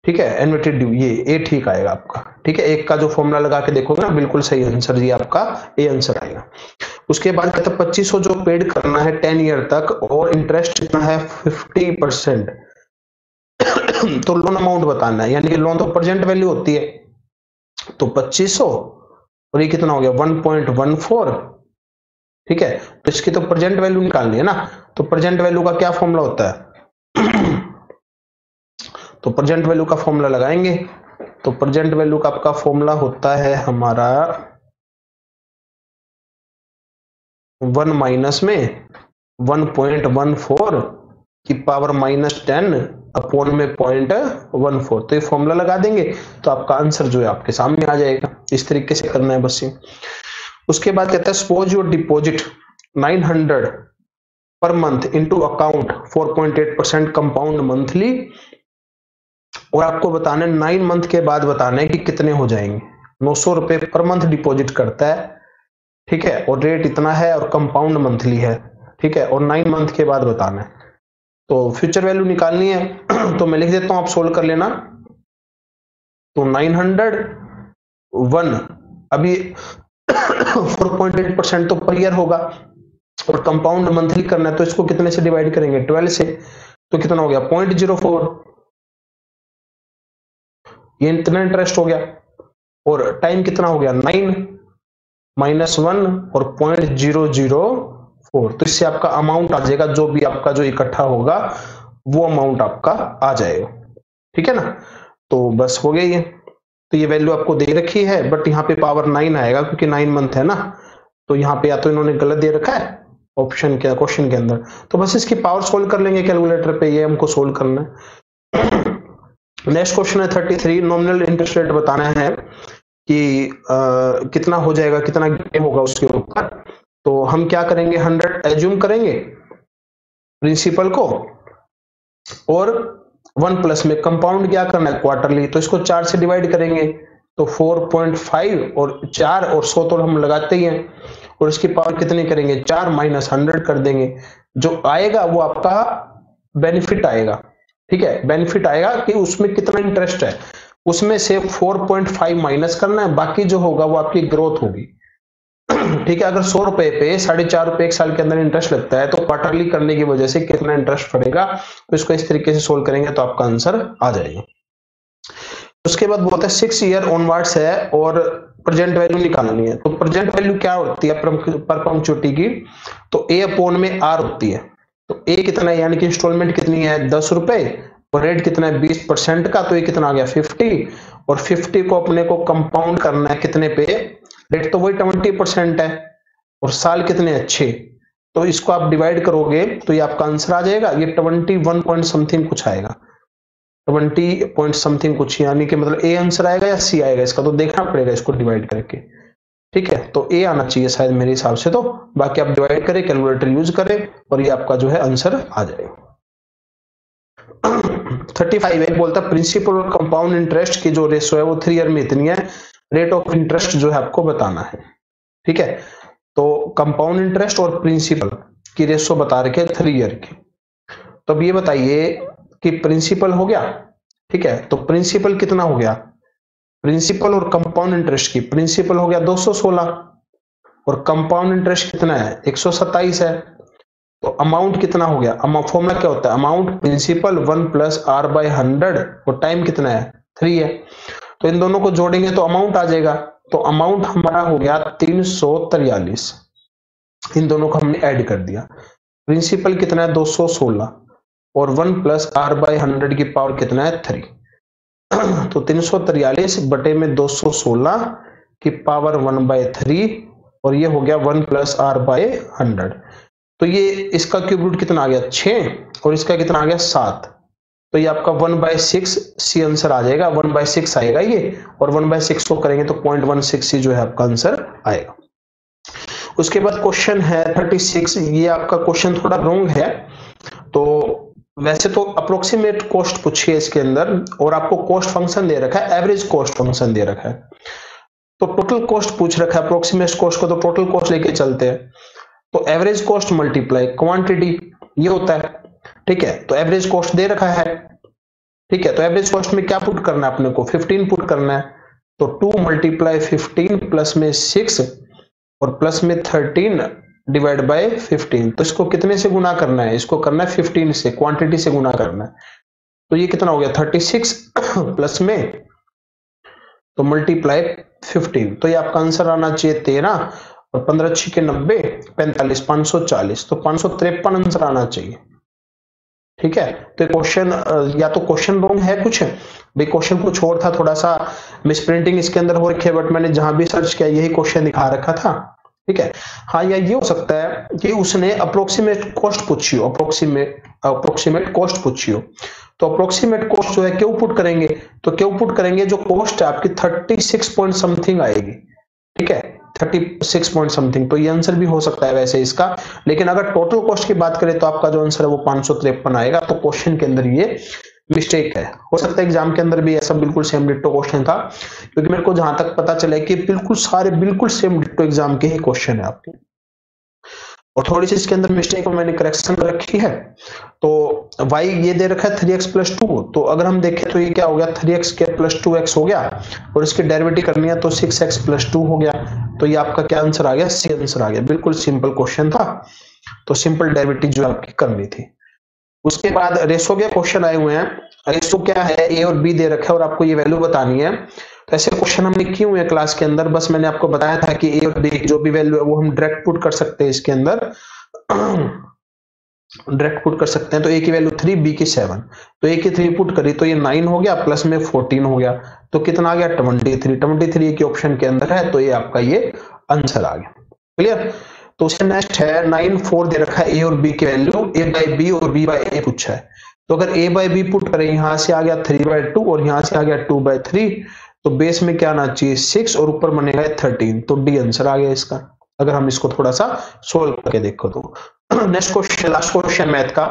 ठीक है? एनवेटेड ड्यू ये ए ठीक आएगा आपका, ठीक है? एक का जो फॉर्मूला लगा के देखोगे ना, बिल्कुल सही आंसर जी आपका ए आंसर आएगा। उसके बाद कहता है पच्चीस जो पेड करना है टेन ईयर तक, और इंटरेस्ट कितना है? फिफ्टी परसेंट [COUGHS] तो लोन अमाउंट बताना है, यानी कि लोन तो प्रेजेंट वैल्यू होती है। तो पच्चीस, और ये कितना हो गया? वन पॉइंट वन फोर ठीक है? तो इसकी तो प्रेजेंट वैल्यू निकालनी है ना? तो प्रेजेंट वैल्यू का क्या फॉर्मूला होता है? [CLEARS THROAT] तो प्रेजेंट वैल्यू का फॉर्मूला लगाएँगे। तो प्रेजेंट वैल्यू का आपका फॉर्मूला होता है हमारा वन माइनस में वन पॉइंट वन फोर की पावर माइनस टेन अपोन में पॉइंट वन फोर। तो ये फॉर्मूला लगा देंगे तो आपका आंसर जो है आपके सामने आ जाएगा। इस तरीके से करना है बस ये। उसके बाद कहता है suppose your deposit 900 per month into account 4.8 percent compound monthly और आपको बताना नाइन मंथ के बाद बताना कि कितने हो जाएँगे। नौ सौ रुपए पर मंथ डिपॉजिट करता है, ठीक है? और रेट इतना है और कंपाउंड मंथली है, ठीक है? और नाइन मंथ के बाद बताना है। तो फ्यूचर वैल्यू निकालनी है तो मैं लिख देता हूँ, आप सोल्व कर लेना। तो नाइन हंड्रेड वन अभी फोर पॉइंट एट परसेंट तो पर ईयर होगा। और कंपाउंड मंथली करना है तो इसको कितने से डिवाइड करेंगे? ट्वेल्व से तो कितना हो गया? पॉइंट ज़ीरो फोर ये इतना इंटरेस्ट हो गया। और टाइम कितना हो गया? नाइन माइनस वन और पॉइंट ज़ीरो ज़ीरो फोर तो इससे आपका अमाउंट आ जाएगा, जो भी आपका जो इकट्ठा होगा, वो अमाउंट आपका आ जाएगा। ठीक है ना? तो बस हो गया ये। तो ये वैल्यू आपको दे रखी है बट यहाँ पे पावर नाइन आएगा, क्योंकि नाइन मंथ है ना? तो यहाँ पे या तो इन्होंने गलत दे रखा है ऑप्शन के क्वेश्चन के अंदर। तो बस इसकी पावर सोल्व कर लेंगे कैलकुलेटर पे ये हमको सोल्व करना है। नेक्स्ट क्वेश्चन है thirty three nominal interest rate बताना है कि आ, कितना हो जाएगा कितना गेम होगा उसके ऊपर। तो हम क्या करेंगे हंड्रेड एज्यूम करेंगे प्रिंसिपल को और वन प्लस में कंपाउंड क्या करना है क्वार्टरली तो इसको चार से डिवाइड करेंगे तो फोर पॉइंट फाइव और चार और सौ तो हम लगाते ही हैं। और इसकी पावर कितनी करेंगे? चार माइनस हंड्रेड कर देंगे। जो आएगा वो आपका बेनिफिट आएगा। ठीक है? बेनिफिट आएगा कि उसमें कितना इंटरेस्ट है? उसमें से 4.5 माइनस करना है। बाकी जो होगा वो आपकी ग्रोथ होगी। [CLEARS THROAT] ठीक है? अगर सौ रुपए पे साढ़े चार रुपए एक साल के अंदर इंटरेस्ट लगता है तो क्वार्टरली करने की वजह से कितना इंटरेस्ट पड़ेगा तो इसको इस तरीके से सोल्व करेंगे तो आपका आंसर आ जाएगा। उसके बाद बोलते हैं सिक्स ईयर ऑनवर्ड्स है और प्रेजेंट वैल्यू निकालनी है। तो प्रेजेंट वैल्यू क्या होती है? पर पंक्चुटी की तो ए अपोन में आर होती है। तो ए कितना है? यानी कि इंस्टॉलमेंट कितनी है? दस रुपए। और रेट कितना है? बीस परसेंट का। तो ये कितना आ गया? फिफ्टी और फिफ्टी को अपने को कंपाउंड करना है कितने पे? रेट तो वही ट्वेंटी परसेंट है। और साल कितने अच्छे तो इसको आप डिवाइड करोगे तो ये आपका आंसर आ जाएगा। ये ट्वेंटी वन पॉइंट समथिंग कुछ आएगा। ट्वेंटी पॉइंट समथिंग कुछ, यानी कि मतलब ए आंसर आएगा या सी आएगा, इसका तो देखना पड़ेगा, इसको डिवाइड करके। ठीक है तो ए आना चाहिए शायद मेरे हिसाब से तो। बाकी आप डिवाइड करें कैलकुलेटर यूज़ करें, और ये आपका जो है आंसर आ जाएगा। थर्टी फाइव एक बोलता है प्रिंसिपल और कंपाउंड इंटरेस्ट की जो रेशो है वो थ्री ईयर में इतनी है रेट ऑफ़ इंटरेस्ट जो है आपको बताना है। ठीक है तो कंपाउंड इंटरेस्ट और प्रिंसिपल की रेशो बता रखे थ्री ईयर की। तो अब ये बताइए कि प्रिंसिपल हो गया, ठीक है? तो प्रिंसिपल कितना हो गया? प्रिंसिपल और कंपाउंड इंटरेस्ट की। प्रिंसिपल हो गया 216 और कंपाउंड इंटरेस्ट कितना है? 127 है। तो अमाउंट कितना हो गया? फॉर्मूला क्या होता है? Amount principal one plus R by hundred और टाइम कितना है? थ्री है। तो इन दोनों को जोड़ेंगे तो अमाउंट आ जाएगा। तो अमाउंट हमारा हो गया तीन इन दोनों को हमने ऐड कर दिया। प्रिंसिपल कितना है? दो सौ सोलह। और one plus R by hundred की पावर कितना है? थ्री। [CLEARS THROAT] तो तीन सौ तिरयालीस बटे में दो सौ सोलह की पावर वन बाय थ्री, और ये हो गया one plus R by hundred. तो ये इसका क्यूब रूट कितना आ गया? छ और इसका कितना आ गया? सात। तो ये आपका one by six C answer आ जाएगा। वन बाय सिक्स आएगा ये, और वन बाय सिक्स को करेंगे तो पॉइंट वन सिक्स जो है आपका आंसर आएगा। उसके बाद क्वेश्चन है थर्टी सिक्स, ये आपका क्वेश्चन थोड़ा रॉन्ग है। तो वैसे तो अप्रोक्सीमेट कॉस्ट पूछी है इसके अंदर, और आपको कॉस्ट फ़ंक्शन दे रखा है एवरेज कॉस्ट फ़ंक्शन दे रखा है। तो टोटल कॉस्ट पूछ रखा है अप्रोक्सीमेट कॉस्ट को तो टोटल कॉस्ट लेके चलते हैं। तो एवरेज कॉस्ट मल्टीप्लाई क्वांटिटी ये होता है, ठीक है? तो एवरेज कॉस्ट दे रखा है, ठीक है? तो एवरेज कॉस्ट में क्या पुट करना है अपने को? 15 पुट करना है। तो 2 मल्टीप्लाई फिफ्टीन प्लस में 6 और प्लस में 13 डिवाइड बाय 15 तो इसको कितने से गुना करना है? इसको करना है 15 से क्वांटिटी से गुना करना है। तो ये कितना हो गया? 36 प्लस [COUGHS] में तो मल्टीप्लाई 15 तो ये आपका आंसर आना चाहिए तेरह और पंद्रह छी के नब्बे, पैंतालीस, पाँच सौ चालीस। तो पाँच सौ तिरपन आंसर आना चाहिए। ठीक है? तो क्वेश्चन या तो क्वेश्चन रॉन्ग है कुछ। भाई क्वेश्चन कुछ और था, थोड़ा सा मिस प्रिंटिंग इसके अंदर हो रखी है बट मैंने जहाँ भी सर्च किया, यही क्वेश्चन दिखा रखा था। ठीक है? हाँ या ये हो सकता है कि उसने अप्रोक्सीमेट कॉस्ट पूछी हो अप्रोक्सीमेट अप्रोक्सीमेट कॉस्ट पूछी हो। तो अप्रोक्सीमेट कॉस्ट जो है, क्यों पुट करेंगे? तो क्यों पुट करेंगे? जो कॉस्ट है, आपकी थर्टी सिक्स पॉइंट समथिंग आएगी। ठीक है? थर्टी सिक्स पॉइंट समथिंग तो ये आंसर भी हो सकता है वैसे इसका। लेकिन अगर टोटल कॉस्ट की बात करें तो आपका जो आंसर है, वो पाँच आएगा। तो क्वेश्चन के अंदर ये मिस्टेक है। हो सकता है एग्ज़ाम के अंदर भी ऐसा बिल्कुल सेम डिट्टो क्वेश्चन था, क्योंकि मेरे को जहाँ तक पता चला कि बिल्कुल सारे बिल्कुल सेम डिट्टो एग्ज़ाम के ही क्वेश्चन है आपके। और थोड़ी सी इसके अंदर मिस्टेक मैंने करेक्शन रखी है तो y ये दे रखा है थ्री एक्स प्लस टू तो अगर हम देखें तो ये क्या हो गया? थ्री एक्स के प्लस टू एक्स हो गया, और इसकी डेरिवेटिव करनी है तो सिक्स एक्स प्लस टू हो गया। तो ये आपका क्या आंसर आ गया? सी आंसर आ गया। बिल्कुल सिंपल क्वेश्चन था तो सिंपल डेरिवेटिव जो आपकी करनी थी। उसके बाद रेसो के क्वेश्चन आए हुए हैं। रेसो क्या है? ए और बी दे रखा है और आपको ये वैल्यू बतानी है। तो ऐसे क्वेश्चन हमने किए हुए हैं क्लास के अंदर। बस मैंने आपको बताया था कि ए और बी जो भी वैल्यू है, वो हम डायरेक्ट पुट कर सकते हैं इसके अंदर। [CLEARS THROAT] डायरेक्ट पुट कर सकते हैं। तो ए की वैल्यू थ्री बी की सेवन तो ए की थ्री पुट करी तो ये नाइन हो गया प्लस में फोर्टीन हो गया। तो कितना आ गया? ट्वेंटी थ्री ट्वेंटी थ्री के ऑप्शन के अंदर है तो ये आपका ये आंसर आ गया। क्लियर तो नेक्स्ट है नाइन फोर दे रखा है ए और बी की वैल्यू ए बाई बी और बी बाई ए पूछा है। तो अगर ए बाई बी पुट करें, यहाँ से आ गया थ्री बाई टू और यहाँ से आ गया टू बाई थ्री तो बेस में क्या आना चाहिए? सिक्स और ऊपर बनेगा थर्टीन तो डी आंसर आ गया इसका। अगर हम इसको थोड़ा सा सोल्व करके देखो तो। Next question last question math का।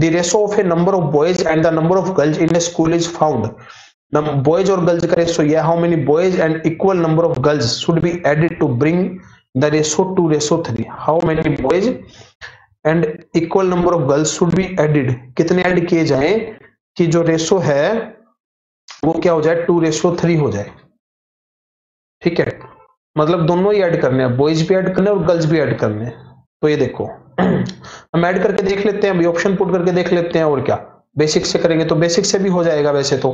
The ratio of a number of boys and the number of girls in a school is found boys और गर्ल्स का रेशो यह how many boys and equal number of girls should be added to bring the ratio to ratio three how many boys and equal number of girls should be added कितने add किए जाए कि जो ratio है, वो क्या हो जाए? टू रेशो थ्री हो जाए। ठीक है? मतलब दोनों ही ऐड करने हैं। बॉयज़ भी ऐड करने और गर्ल्स भी ऐड करने तो ये देखो। [CLEARS THROAT] हम ऐड करके देख लेते हैं, अभी ऑप्शन पुट करके देख लेते हैं और क्या? बेसिक से करेंगे तो बेसिक से भी हो जाएगा वैसे तो।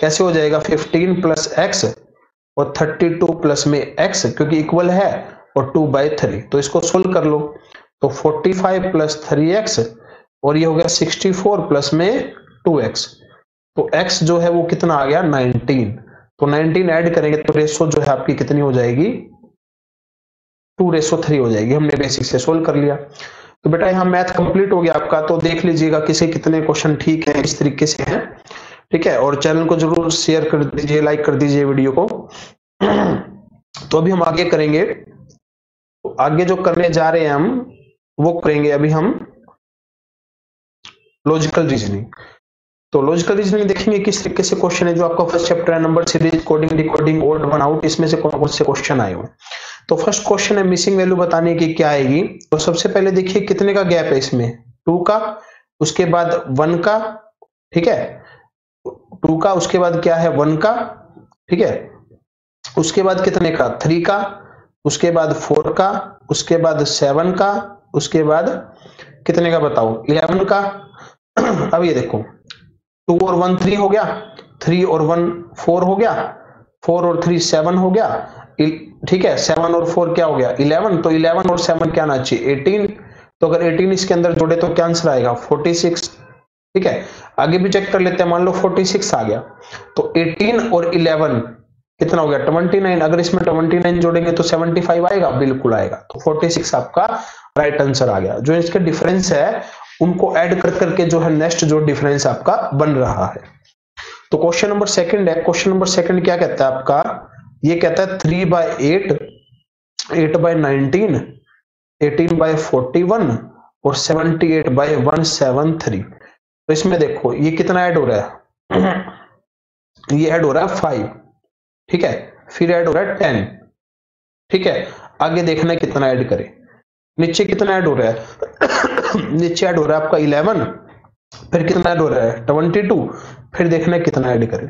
कैसे हो जाएगा? 15 प्लस एक्स और 32 प्लस में एक्स क्योंकि इक्वल है। और 2 बाई थ्री तो इसको सोल्व कर लो। तो 45 प्लस थ्री एक्स और ये हो गया 64 प्लस में 2x तो x जो है वो कितना आ गया? 19 तो 19 ऐड करेंगे तो रेशो जो है आपकी कितनी हो जाएगी? टू रेसो थ्री हो जाएगी। हमने बेसिक से सोल्व कर लिया। तो बेटा यहाँ मैथ कंप्लीट हो गया आपका तो देख लीजिएगा किसे कितने क्वेश्चन ठीक है इस तरीके से है। ठीक है? और चैनल को ज़रूर शेयर कर दीजिए लाइक कर दीजिए वीडियो को। [CLEARS THROAT] तो अभी हम आगे करेंगे। आगे जो करने जा रहे हैं हम, वो करेंगे अभी हम लॉजिकल रीजनिंग तो लॉजिकल रीजनिंग देखेंगे किस तरीके से क्वेश्चन है, जो आपका फ़र्स्ट चैप्टर है number series coding decoding odd one out इसमें से कौन कौन से क्वेश्चन आए हुए तो फ़र्स्ट क्वेश्चन है मिसिंग वैल्यू बताने की क्या आएगी? तो सबसे पहले देखिए कितने का गैप है इसमें? टू का, उसके बाद वन का, ठीक है? टू का, उसके बाद क्या है? वन का, ठीक है? उसके बाद कितने का? थ्री का उसके बाद फोर का, उसके बाद सेवन का, उसके बाद कितने का बताओ इलेवन का। [CLEARS THROAT] अब ये देखो। टू और वन थ्री हो गया, थ्री और वन फोर हो गया, फोर और थ्री सेवन हो गया ठीक है, सेवन और फोर क्या हो गया? इलेवन तो इलेवन और सेवन क्या आना चाहिए? एटीन तो अगर एटीन इसके अंदर जोड़े तो क्या आंसर आएगा? फोर्टी सिक्स, ठीक है? आगे भी चेक कर लेते हैं, मान लो फोर्टी सिक्स आ गया तो एटीन और इलेवन कितना हो गया? ट्वेंटी नाइन अगर इसमें ट्वेंटी नाइन जोड़ेंगे तो सेवेंटी फाइव आएगा? बिल्कुल आएगा। तो फोर्टी सिक्स आपका राइट आंसर आ गया। जो इसके डिफरेंस है, उनको ऐड कर करके जो है नेक्स्ट जो डिफरेंस आपका बन रहा है। तो क्वेश्चन नंबर सेकंड है। क्वेश्चन नंबर सेकंड क्या कहता है आपका? ये कहता है three by eight eight by nineteen eighteen by forty one और seventy eight by one seven three तो इसमें देखो, ये कितना ऐड हो रहा है? [CLEARS THROAT] ये ऐड हो रहा है फाइव ठीक है? फिर ऐड हो रहा है टेन ठीक है? आगे देखना कितना ऐड करे। नीचे कितना ऐड हो रहा है? [COUGHS] नीचे ऐड हो रहा है आपका इलेवन फिर कितना ऐड हो रहा है? ट्वेंटी टू फिर देखना कितना ऐड करे।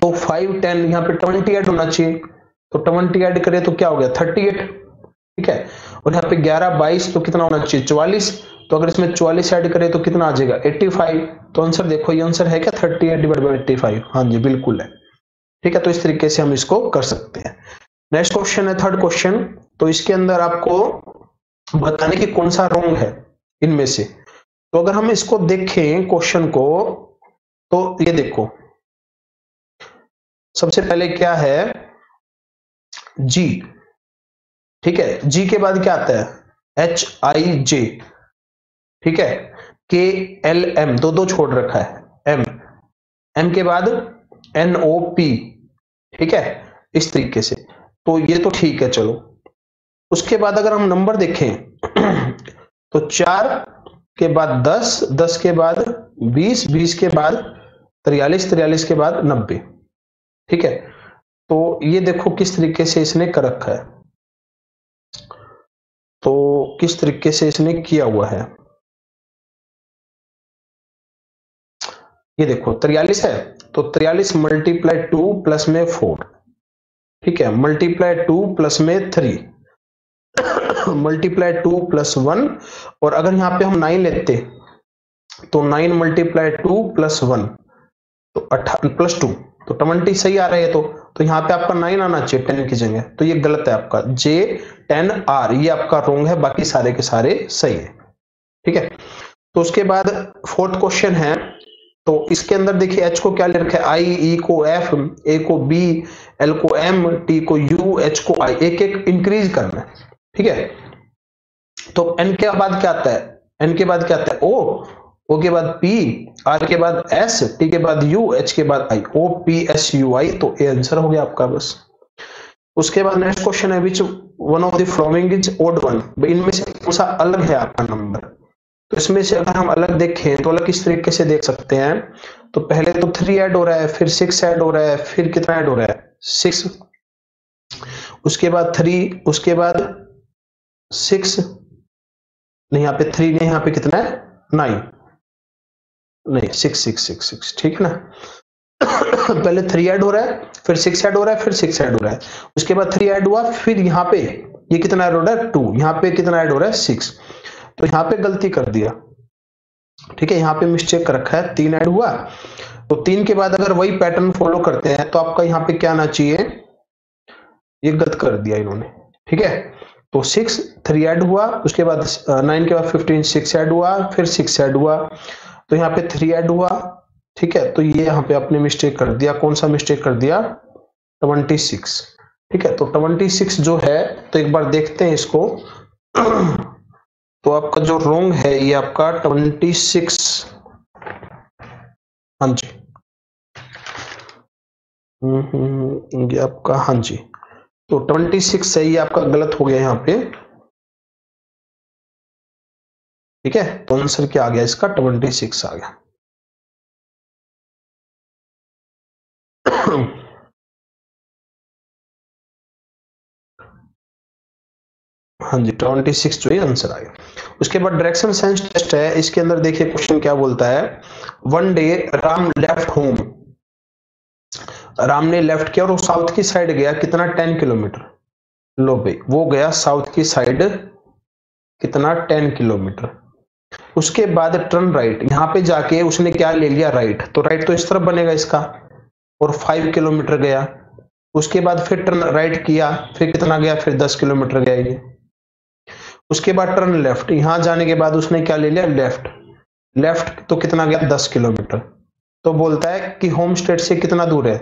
तो फाइव टेन यहाँ पे ट्वेंटी ऐड होना चाहिए। तो ट्वेंटी ऐड करे तो क्या हो गया? थर्टी एट ठीक है? और यहाँ पे ग्यारह, बाईस तो कितना होना चाहिए? चौवालीस। तो अगर इसमें चौवालीस ऐड करे तो कितना आ जाएगा? एट्टी फाइव तो आंसर देखो, ये आंसर है क्या? Thirty eight divide by eighty five हाँ जी, बिल्कुल है। ठीक है तो इस तरीके से हम इसको कर सकते हैं। नेक्स्ट क्वेश्चन है थर्ड क्वेश्चन तो इसके अंदर आपको बताने की कौन सा रोंग है इनमें से। तो अगर हम इसको देखें क्वेश्चन को तो ये देखो। सबसे पहले क्या है? जी ठीक है जी के बाद क्या आता है? एच आई जे ठीक है के एल एम दो दो छोड़ रखा है एम एम के बाद एन ओ पी ठीक है? इस तरीके से। तो ये तो ठीक है, चलो। उसके बाद अगर हम नंबर देखें तो चार के बाद दस दस के बाद बीस बीस के बाद तिरयालीस तिरयालीस के बाद नब्बे, ठीक है? तो ये देखो किस तरीके से इसने कर रखा है। तो किस तरीके से इसने किया हुआ है। ये देखो, तिरयालीस है तो तिरयालीस मल्टीप्लाई टू प्लस में फोर ठीक है? मल्टीप्लाई टू प्लस में three multiply two plus one और अगर यहाँ पे हम नाइन लेते तो nine multiply two plus one तो अठा प्लस टू तो ट्वेंटी सही आ रहा है तो। तो यहाँ पे आपका नाइन आना चाहिए टेन की जगह। तो ये गलत है आपका। जे टेन आर ये आपका रोंग है। बाकी सारे के सारे सही है। ठीक है? तो उसके बाद फोर्थ क्वेश्चन है। तो इसके अंदर देखिए एच को क्या ले रखा है? आई e को एफ़ ए को बी एल को एम टी को यू एच को आई एक एक इंक्रीज करना है। ठीक है? तो एन के बाद क्या आता है? एन के बाद क्या आता है? ओ ओ के बाद पी आर के बाद एस टी के बाद यू एच के बाद I O P S U I तो ए आंसर हो गया आपका बस। उसके बाद नेक्स्ट क्वेश्चन है which one of the following is odd one इनमें से कौन सा अलग है आपका नंबर तो इसमें से अगर हम अलग देखें तो अलग किस तरीके से देख सकते हैं? तो पहले तो थ्री ऐड हो रहा है, फिर सिक्स ऐड हो रहा है, फिर कितना ऐड हो रहा है? सिक्स उसके बाद थ्री उसके बाद सिक्स नहीं, यहाँ पे थ्री नहीं, यहाँ पे कितना है? नाइन नहीं सिक्स सिक्स सिक्स सिक्स ठीक है ना? [COUGHS] पहले थ्री ऐड हो रहा है, फिर सिक्स ऐड हो रहा है, फिर सिक्स ऐड हो रहा है. उसके बाद थ्री ऐड हुआ, फिर यहाँ पे ये कितना ऐड हो रहा है? टू यहाँ पे कितना ऐड हो रहा है? सिक्स तो यहाँ पे गलती कर दिया। ठीक है, यहाँ पे मिस्टेक रखा है, तीन ऐड हुआ। तो तीन के बाद अगर वही पैटर्न फॉलो करते हैं तो आपका यहाँ पे क्या आना चाहिए? ये गलत कर दिया इन्होंने। ठीक है? तो सिक्स थ्री ऐड हुआ, उसके बाद नाइन के बाद फिफ्टीन सिक्स ऐड हुआ, फिर सिक्स ऐड हुआ। तो यहाँ पे थ्री ऐड हुआ। ठीक है? तो ये यहाँ पे आपने मिस्टेक कर दिया। कौन सा मिस्टेक कर दिया? ट्वेंटी सिक्स ठीक है? तो ट्वेंटी सिक्स जो है तो एक बार देखते हैं इसको। तो आपका जो रोंग है ये आपका ट्वेंटी सिक्स। हाँ जी। हम्म, हम्म, ये आपका हाँ जी। तो ट्वेंटी सिक्स है ये आपका गलत हो गया यहाँ पे। ठीक है? तो आंसर क्या आ गया? इसका ट्वेंटी सिक्स आ गया। हाँ जी ट्वेंटी सिक्स जो है आंसर आ गया। उसके बाद डायरेक्शन सेंस टेस्ट है, इसके अंदर देखिए क्वेश्चन क्या बोलता है? One day Ram left home Ram ने लेफ़्ट किया और वो साउथ की साइड गया कितना? Ten kilometre. लो भाई, वो गया साउथ की साइड कितना? Ten kilometre. उसके बाद टर्न राइट यहाँ पे जाके उसने क्या ले लिया? राइट तो राइट तो इस तरफ़ बनेगा इसका। और फाइव किलोमीटर गया। उसके बाद फिर टर्न राइट किया, फिर कितना गया? फिर दस किलोमीटर गया ये। उसके बाद टर्न लेफ़्ट यहाँ जाने के बाद उसने क्या ले लिया? लेफ़्ट लेफ़्ट तो कितना गया? दस किलोमीटर। तो बोलता है कि होम स्टेट से कितना दूर है?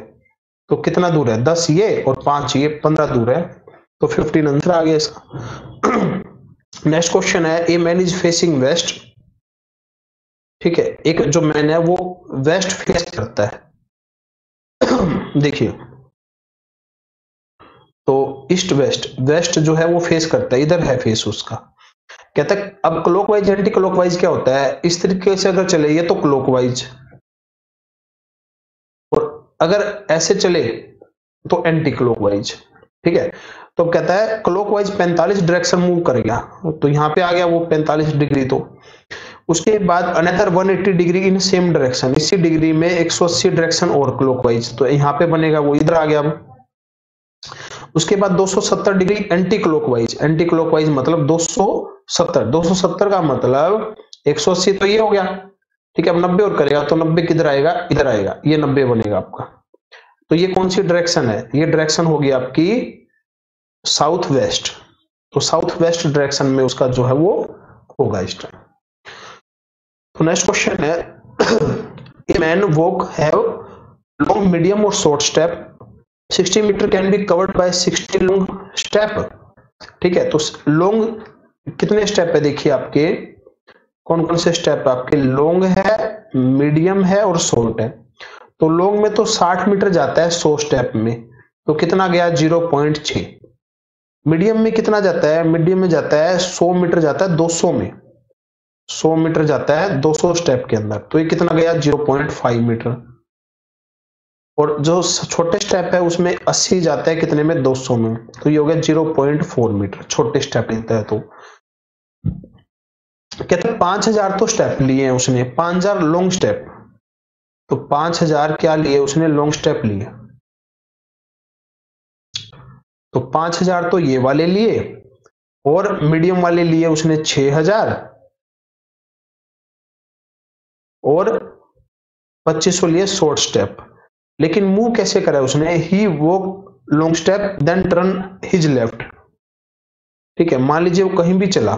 तो कितना दूर है? दस ये और पाँच ये, पंद्रह दूर है। तो फिफ्टीन आंसर आ गया इसका। [CLEARS THROAT] नेक्स्ट क्वेश्चन है a man is facing west ठीक है, एक जो मैन है वो वेस्ट फेस करता है। [CLEARS THROAT] देखिए तो ईस्ट वेस्ट वेस्ट जो है वो फेस करता है, इधर है फेस उसका। कहता है, अब क्लॉकवाइज एंटी क्लॉकवाइज क्या होता है? इस तरीके से अगर चले, ये तो क्लॉकवाइज और अगर ऐसे चले तो एंटी क्लॉकवाइज ठीक है? तो कहता है क्लॉकवाइज 45 डायरेक्शन मूव कर गया। तो यहाँ पे आ गया वो 45 डिग्री तो। उसके बाद another 180 degree in same direction इसी डिग्री में 180 डायरेक्शन और क्लॉकवाइज तो यहाँ पे बनेगा वो, इधर आ गया अब। उसके बाद 270 degree anti clockwise anti clockwise मतलब 270 270 का मतलब 180 तो ये हो गया। ठीक है, अब 90 और करेगा तो 90 किधर आएगा? इधर आएगा। ये 90 बनेगा आपका। तो ये कौन सी डायरेक्शन है? ये डायरेक्शन होगी आपकी साउथ वेस्ट तो साउथ वेस्ट डायरेक्शन में उसका जो है वो होगा इस टाइम तो नेक्स्ट क्वेश्चन है a man walk have long medium और short step 60 metre can be covered by 60 long step. ठीक है तो लॉन्ग कितने स्टेप है देखिए आपके? कौन कौन से स्टेप? आपके लॉन्ग है, मीडियम है और शॉर्ट है। तो लॉन्ग में तो 60 मीटर जाता है 100 स्टेप में। तो कितना गया? 0.6 मीडियम में कितना जाता है? मीडियम में जाता है 100 मीटर जाता है 200 में। 100 मीटर जाता है 200 स्टेप के अंदर। तो ये कितना गया? 0.5 मीटर। और जो छोटे स्टेप है, उसमें 80 जाता है कितने में? 200 में। तो ये हो गया 0.4 मीटर, छोटे स्टेप लेता है तो। कहते हैं पाँच हज़ार तो स्टेप लिए हैं उसने, पाँच हज़ार लॉन्ग स्टेप तो पाँच हज़ार क्या लिए उसने? लॉन्ग स्टेप लिए। तो पाँच हज़ार तो ये वाले लिए, और मीडियम वाले लिए उसने 6000 और 2500 लिए शॉर्ट स्टेप लेकिन मूव कैसे करा उसने? ही वो long step then turn his left ठीक है, मान लीजिए वो कहीं भी चला।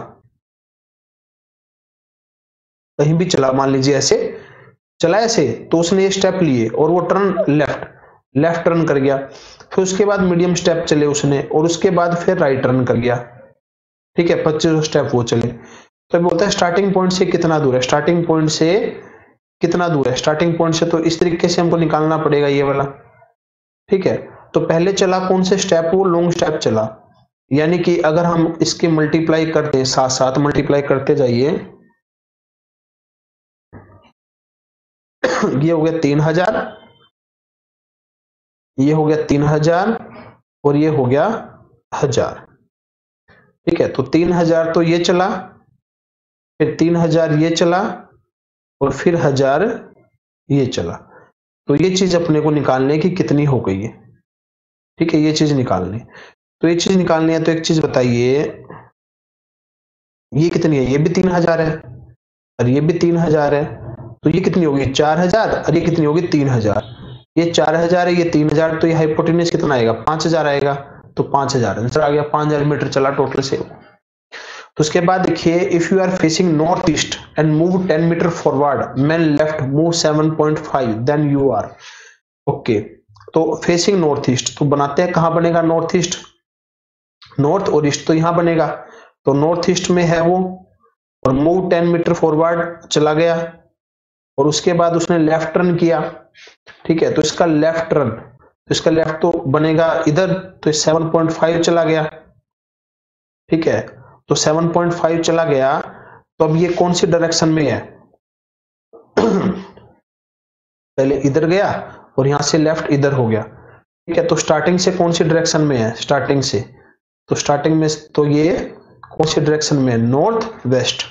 कहीं भी चला, मान लीजिए ऐसे। चला ऐसे तो उसने ये स्टेप लिए और वो टर्न लेफ़्ट लेफ़्ट टर्न कर गया। फिर उसके बाद मीडियम स्टेप चले उसने और उसके बाद फिर राइट टर्न कर गया। ठीक है, पच्चीस स्टेप वो चले। तो बोलता है स्टार्टिंग पॉइंट से कितना दूर है? स्टार्टिंग पॉइंट से कितना दूर है? स्टार्टिंग पॉइंट से तो इस तरीके से हमको निकालना पड़ेगा ये वाला। ठीक है? तो पहले चला कौन से स्टेप वो लॉन्ग स्टेप चला। यानी कि अगर हम इसके मल्टीप्लाई करते हैं साथ साथ मल्टीप्लाई करते जाइए। [COUGHS] ये हो गया तीन हज़ार। ये हो गया तीन हज़ार और ये हो गया हज़ार। ठीक है? तो तीन हज़ार तो ये चला, फिर तीन हज़ार ये चला और फिर हज़ार ये चला। तो ये चीज़ अपने को निकालने की कितनी हो गई है? ठीक है, ये चीज़ निकालनी। तो ये चीज़ निकालनी है तो एक चीज़ बताइए, ये कितनी है? ये भी तीन हज़ार है, और ये भी तीन हज़ार है तो ये कितनी होगी? चार हज़ार, और ये कितनी होगी? तीन हज़ार। ये चार हज़ार है, ये तीन हज़ार तो ये हाइपोटेनियस कितना आएगा? पाँच हज़ार आएगा तो पाँच हज़ार। आंसर आ गया, पाँच हज़ार मीटर चला टोटल से। तो उसके बाद देखिए if you are facing north east and move ten metre forward man left move seven point five then you are okay तो फेसिंग नॉर्थ ईस्ट तो बनाते हैं कहाँ बनेगा नॉर्थ ईस्ट नॉर्थ और ईस्ट तो यहाँ बनेगा। तो नॉर्थ ईस्ट में है वो, और मूव टेन मीटर फॉरवर्ड चला गया। और उसके बाद उसने लेफ़्ट टर्न किया। ठीक है तो इसका लेफ़्ट टर्न तो इसका लेफ़्ट तो बनेगा इधर तो 7.5 चला गया। ठीक है तो 7.5 चला गया तो अब ये कौन सी डायरेक्शन में है? [CLEARS THROAT] पहले इधर गया और यहाँ से लेफ़्ट इधर हो गया। ठीक है तो स्टार्टिंग से कौन सी डायरेक्शन में है? स्टार्टिंग से। तो स्टार्टिंग में तो ये कौन सी डायरेक्शन में है? नॉर्थ वेस्ट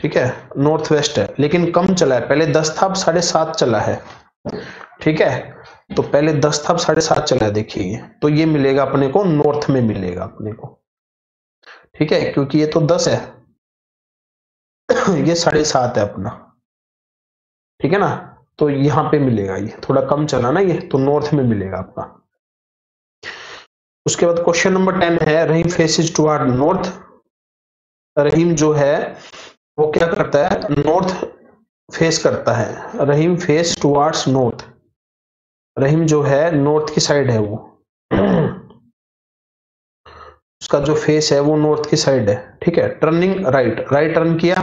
ठीक है नॉर्थ वेस्ट है। लेकिन कम चला है। पहले दस था, अब साढ़े सात चला है। ठीक है तो पहले दस था, अब साढ़े सात चला है। देखिए तो ये मिलेगा अपने को नॉर्थ में मिलेगा अपने को। ठीक है? क्योंकि ये तो दस है। ये साढ़े सात है अपना। ठीक है ना? तो यहाँ पे मिलेगा ये। थोड़ा कम चला ना ये तो नॉर्थ में मिलेगा आपका। उसके बाद क्वेश्चन नंबर टेन है, Rahim faces toward north Rahim जो है, वो क्या करता है? नॉर्थ फेस करता है। Rahim face towards north Rahim जो है नॉर्थ की साइड है वो। उसका जो फेस है वो नॉर्थ की साइड है, ठीक है? टर्निंग राइट राइट टर्न किया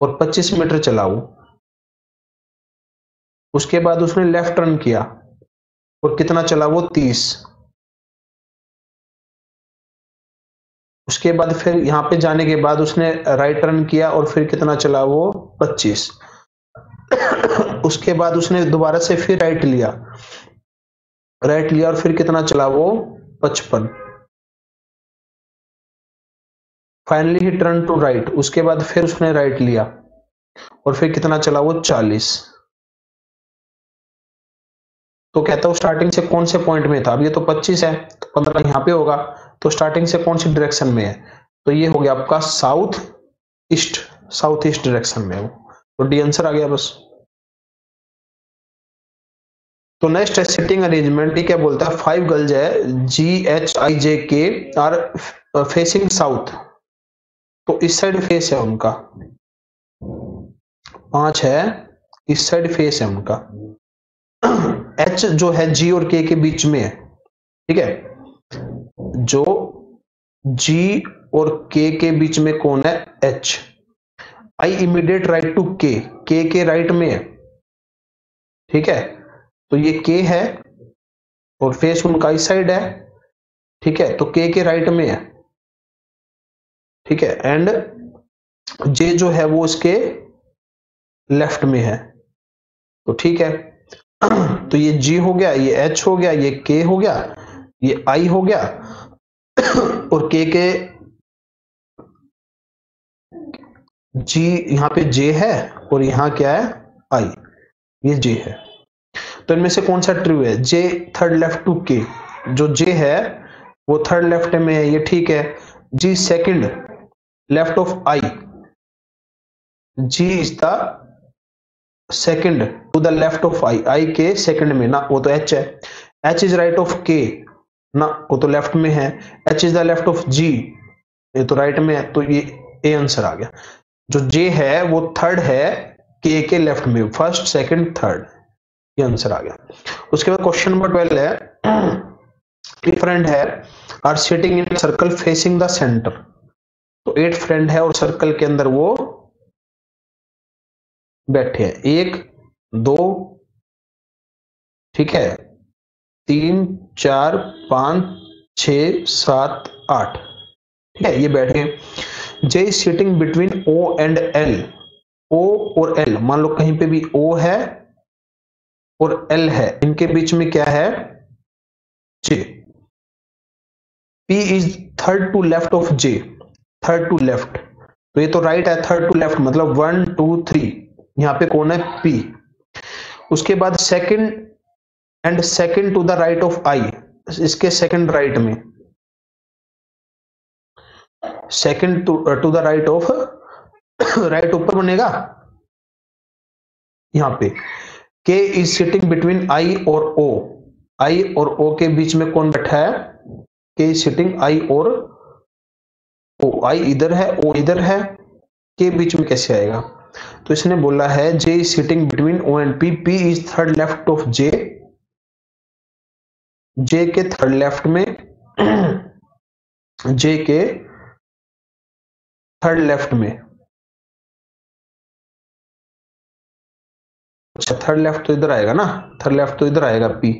और 25 मीटर चला वो। उसके बाद उसने लेफ़्ट टर्न किया और कितना चला वो? 30 उसके बाद फिर यहाँ पे जाने के बाद उसने राइट टर्न किया और फिर कितना चला वो? 25 उसके बाद उसने दोबारा से फिर राइट लिया। राइट लिया और फिर कितना चला वो? 55 finally he turn to right उसके बाद फिर उसने राइट लिया। और फिर कितना चला वो? 40 तो कहता हूँ स्टार्टिंग से कौन से पॉइंट में था? अब ये तो 25 है तो 15 यहाँ पे होगा। तो स्टार्टिंग से कौन सी डायरेक्शन में है? तो ये हो गया आपका south east south east direction में वो। तो डी आंसर आ गया बस। तो नेक्स्ट है सिटिंग अरेंजमेंट ये क्या बोलता है? फाइव गर्ल्स है जी एच आई जे के आर फेसिंग साउथ तो इस साइड फेस है उनका। पाँच है, इस साइड फेस है उनका। एच जो है जी और के के बीच में है, ठीक है? जो जी और के के बीच में कौन है? H I immediate right to K K K right में है, ठीक है? तो ये के है और फेस उनका इस साइड है, ठीक है? तो के के राइट में है। ठीक है? एंड जे जो है वो इसके लेफ़्ट में है। तो ठीक है? [CLEARS THROAT] तो ये जी हो गया, ये एच हो गया, ये के हो गया, ये आई हो गया। [CLEARS THROAT] और के के जी यहाँ पे जे है और यहाँ क्या है? आई ये जे है। तो इनमें से कौन सा ट्रू है? जे थर्ड लेफ़्ट टू के जो जे है, वो थर्ड लेफ़्ट में है, ये ठीक है। G second left of I G is the second to the left of I I के सेकंड में, ना, वो तो एच है। एच इज़ राइट ऑफ़ के ना, वो तो लेफ़्ट में है। H is the left of G ये तो राइट में है तो ये ए आंसर आ गया। जो जे है, वो थर्ड है के के लेफ़्ट में। फ़र्स्ट सेकंड थर्ड ये आंसर आ गया। उसके बाद क्वेश्चन नंबर ट्वेल्व है। [CLEARS THROAT] डिफरेंट है। Are sitting in circle facing the centre तो एट फ्रेंड है और सर्कल के अंदर वो बैठे हैं। एक, दो, ठीक है? तीन, चार, पाँच छ सात, आठ। ठीक है, ये बैठे J sitting between O and L O और एल मान लो कहीं पे भी ओ है और एल है, इनके बीच में क्या है? J P is third to left of J third to left तो ये तो राइट है थर्ड टू लेफ़्ट मतलब वन टू थ्री यहाँ पे कौन है? पी उसके बाद second and second to the right of I इसके सेकंड राइट में. Second to the right of right ऊपर बनेगा? यहाँ पे. के इज़ सिटिंग बिटवीन आई और ओ आई और ओ के बीच में कौन बैठा है? के इज़ सिटिंग आई और ओ आई इधर है, ओ इधर है, के बीच में कैसे आएगा? तो इसने बोला है J is sitting between O and P P is third left of J J के थर्ड लेफ़्ट में जे के थर्ड लेफ़्ट में। अच्छा थर्ड लेफ़्ट तो इधर आएगा ना? थर्ड लेफ़्ट तो इधर आएगा पी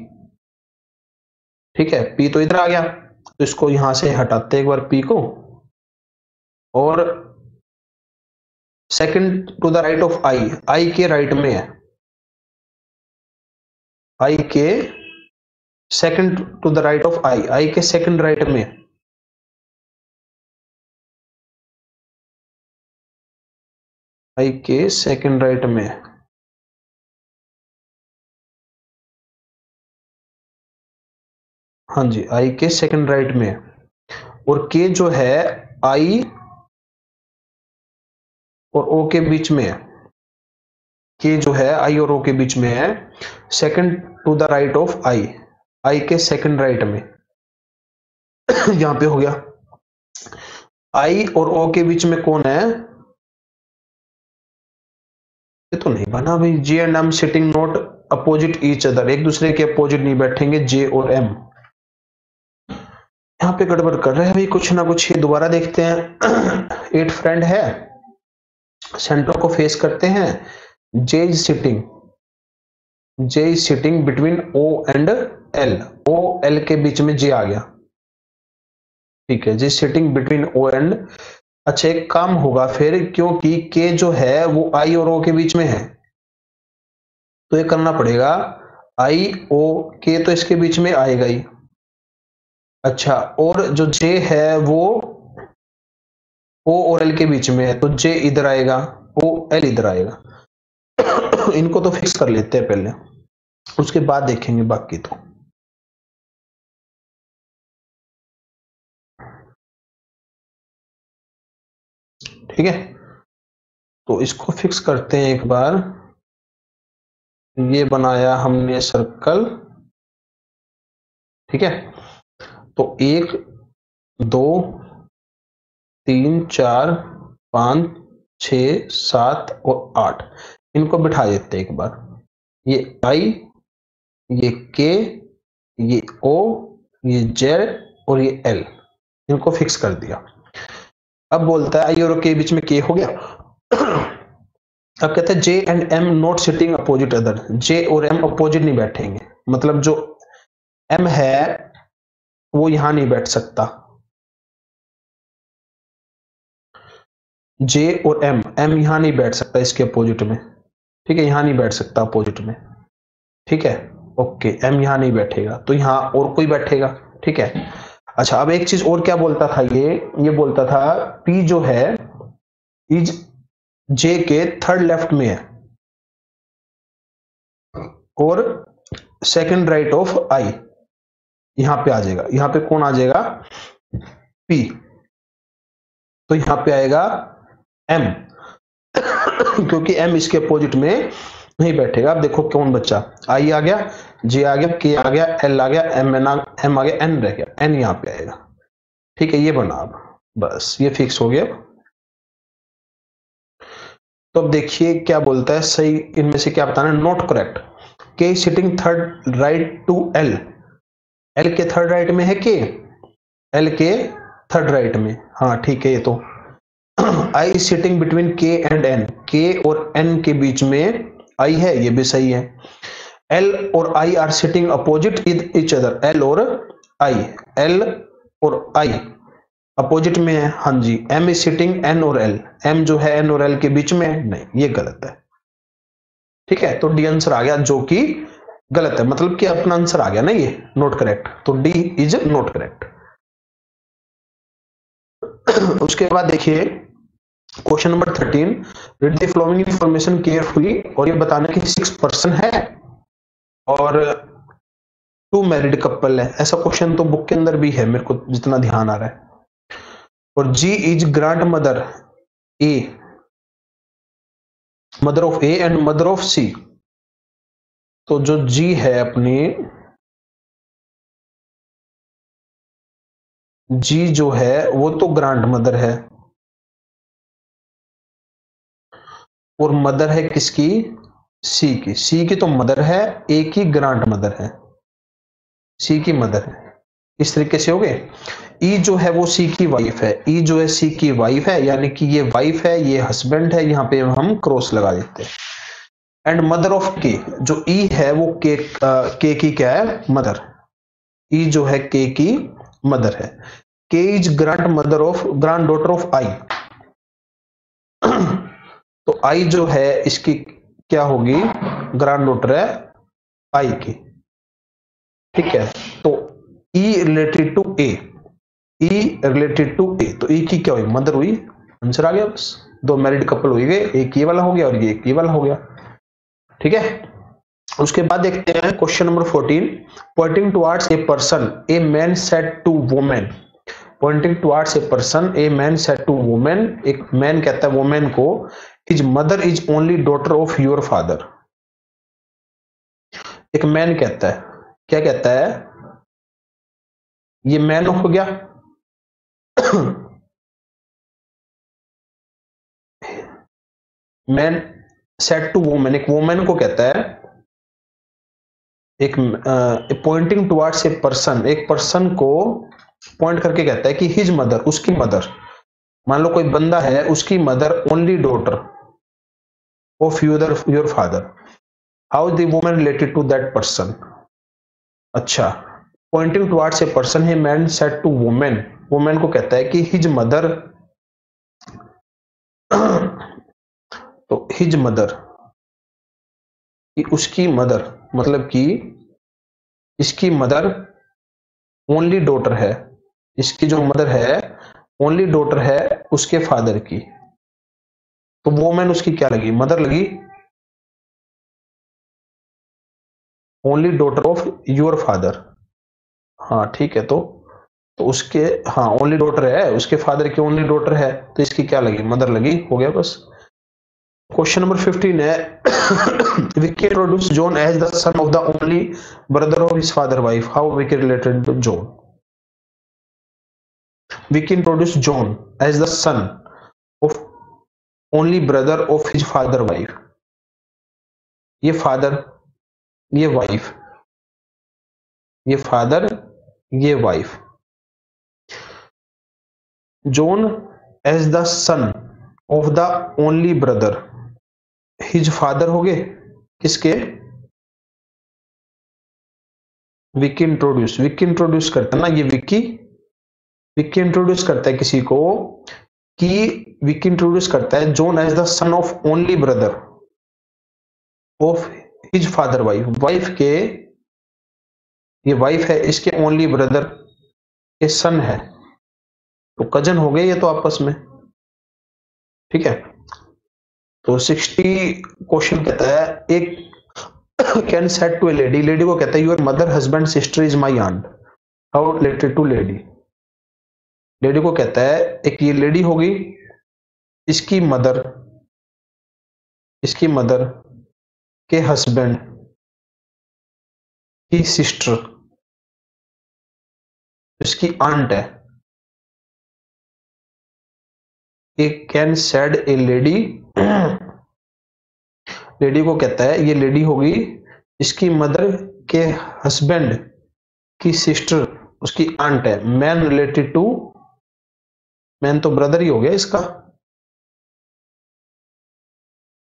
ठीक है पी तो इधर आ गया। तो इसको यहाँ से हटाते एक बार पी को। और second to the right of I I के राइट में है। आई के second to the right of I I के सेकंड राइट में। आई के सेकंड राइट में। हाँ जी आई के सेकंड राइट में। और के जो है आई और ओ के बीच में है। के जो है आई और ओ के बीच में है। Second to the right of I I के सेकंड राइट में। [COUGHS] यहाँ पे हो गया। आई और ओ के बीच में कौन है? ये तो नहीं बना भाई। J and M sitting not opposite each other एक दूसरे के अपोजिट नहीं बैठेंगे। जे और एम यहाँ पे गड़बड़ कर रहे हैं भाई। कुछ ना कुछ ये दोबारा देखते हैं। [COUGHS] एट फ्रेंड है। सेंटर को फेस करते हैं। J is sitting J is sitting between O and L O L के बीच में जे आ गया। ठीक है J sitting between O and अच्छा एक काम होगा फिर, क्योंकि के जो है, वो आई और ओ के बीच में है। तो ये करना पड़ेगा। आई ओ के तो इसके बीच में आएगा ही। अच्छा और जो जे है, वो ओ और एल के बीच में है तो जे इधर आएगा ओ एल इधर आएगा। [COUGHS] इनको तो फिक्स कर लेते हैं पहले। उसके बाद देखेंगे बाकी तो। ठीक है? तो इसको फिक्स करते हैं एक बार। ये बनाया हमने सर्कल ठीक है? तो एक, दो तीन, चार, पाँच छ सात और आठ। इनको बिठा देते एक बार। ये आई ये के ये ओ ये जेड और ये एल इनको फिक्स कर दिया। अब बोलता है आई और के बीच में के हो गया। अब कहते हैं J and M not sitting opposite other J और एम अपोजिट नहीं बैठेंगे। मतलब जो एम है, वो यहाँ नहीं बैठ सकता। जे और एम एम यहाँ नहीं बैठ सकता इसके अपोजिट में। ठीक है, यहाँ नहीं बैठ सकता अपोजिट में। ठीक है? ओके एम यहाँ नहीं बैठेगा। तो यहाँ और कोई बैठेगा? ठीक है? अच्छा अब एक चीज़ और क्या बोलता था ये? ये बोलता था पी जो है इज़ जे के थर्ड लेफ़्ट में है। और सेकंड राइट ऑफ़ आई यहाँ पे आ जाएगा। यहाँ पे कौन आ जाएगा? पी तो यहाँ पे आएगा एम [COUGHS] क्योंकि एम इसके अपोजिट में नहीं बैठेगा। आप देखो कौन बच्चा। आई आ गया जे आ गया के आ गया एल आ गया एम एन एम आ गया एन रह गया। एन यहाँ पे आएगा। ठीक है, ये बना अब। बस, ये फिक्स हो गया। तो अब देखिए क्या बोलता है, सही, इनमें से क्या बताना not correct K sitting third right to L L के थर्ड राइट में है के एल के थर्ड राइट में। हाँ ठीक है, ये तो I sitting between K and N K और एन के बीच में आई है, ये भी सही है। एल और I are sitting opposite each other L और आई एल और आई अपोजिट में है। हाँ जी एम इज़ सिटिंग एन और एल एम जो है एन और एल के बीच में है? नहीं, ये गलत है। ठीक है तो डी आंसर आ गया जो कि गलत है। मतलब कि अपना आंसर आ गया ना ये? नोट करेक्ट तो डी इज़ नोट करेक्ट उसके बाद देखिए question number thirteen read the following information carefully और ये बताने की सिक्स पर्सन है, और टू मैरिड कपल है। ऐसा क्वेश्चन तो बुक के अंदर भी है, मेरे को जितना ध्यान आ रहा है। और G is grandmother A mother of A and mother of C तो जो जी है अपनी जी जो है, वो तो ग्रांड मदर है। और मदर है किसकी? सी की। सी की तो मदर है, ए की ग्रांड मदर है। सी की मदर है। इस तरीके से हो गए। ई e जो है वो सी की वाइफ है। ई e जो है सी की वाइफ है, यानी कि ये वाइफ है, ये हस्बैंड है, यहाँ पे हम क्रॉस लगा देते हैं। एंड मदर ऑफ़ के जो ई e है वो के के की क्या है? मदर ई जो है के की मदर है। K is grandmother of granddaughter of I I जो है, इसकी क्या होगी? ग्रांड डॉटर है आई की। ठीक है तो E related to A E related to A तो ई की क्या हुई? मदर हुई आंसर आ गया बस। दो मैरिड कपल हुई गए, एक ये वाला हो गया और ये एक ये वाला हो गया। ठीक है, उसके बाद देखते हैं question number fourteen pointing towards a person a man said to women pointing towards a person a man said to women एक मैन कहता है वुमेन को his mother is only daughter of your father एक man कहता है। क्या कहता है? ये मैन हो गया। मैन सेट टू वोमेन एक वोमेन को कहता है। एक पॉइंटिंग टुवर्ड्स ए पर्सन एक पर्सन को पॉइंट करके कहता है कि हिज मदर उसकी मदर मान लो कोई बंदा है, उसकी mother only daughter of your your father how the women related to that person अच्छा pointing towards a person he man said to women women को कहता है कि हिज मदर तो हिज मदर कि उसकी मदर मतलब कि इसकी मदर ओनली डॉटर है। इसकी जो मदर है ओनली डॉटर है उसके फादर की। तो वो मैन उसकी क्या लगी? मदर लगी? Only daughter of your father हाँ ठीक है तो तो उसके हाँ ओनली डॉटर है, उसके फादर की ओनली डॉटर है तो इसकी क्या लगी? मदर लगी, हो गया बस। क्वेश्चन नंबर फिफ्टीन है Vicky introduce as the son of the only brother of his father wife how Vicky related to John Vicky introduce John as the son of only brother of his father wife ये father ये wife ये father ये wife John as the son of the only brother his father हो गए? किसके? Vicky introduce Vicky introduce करता ना ये विकी विकी इंट्रोड्यूस करता है किसी को कि विकी इंट्रोड्यूस करता है John as the son of only brother of his father wife wife के, ये वाइफ है, इसके ओनली ब्रदर के सन है। तो कज़न हो गए ये तो आपस में। ठीक है? तो सिक्सटी क्वेश्चन कहता है, एक Kane said to a lady lady को कहता है your mother husband sister is my aunt how related to lady lady को कहता है, एक ये लेडी होगी इसकी मदर इसकी मदर के हस्बैंड की सिस्टर इसकी आंट है. Kane said a lady lady को कहता है, ये लेडी होगी इसकी मदर के हस्बैंड की सिस्टर उसकी आंट है मैन रिलेटेड टू मैन तो ब्रदर ही हो गया इसका।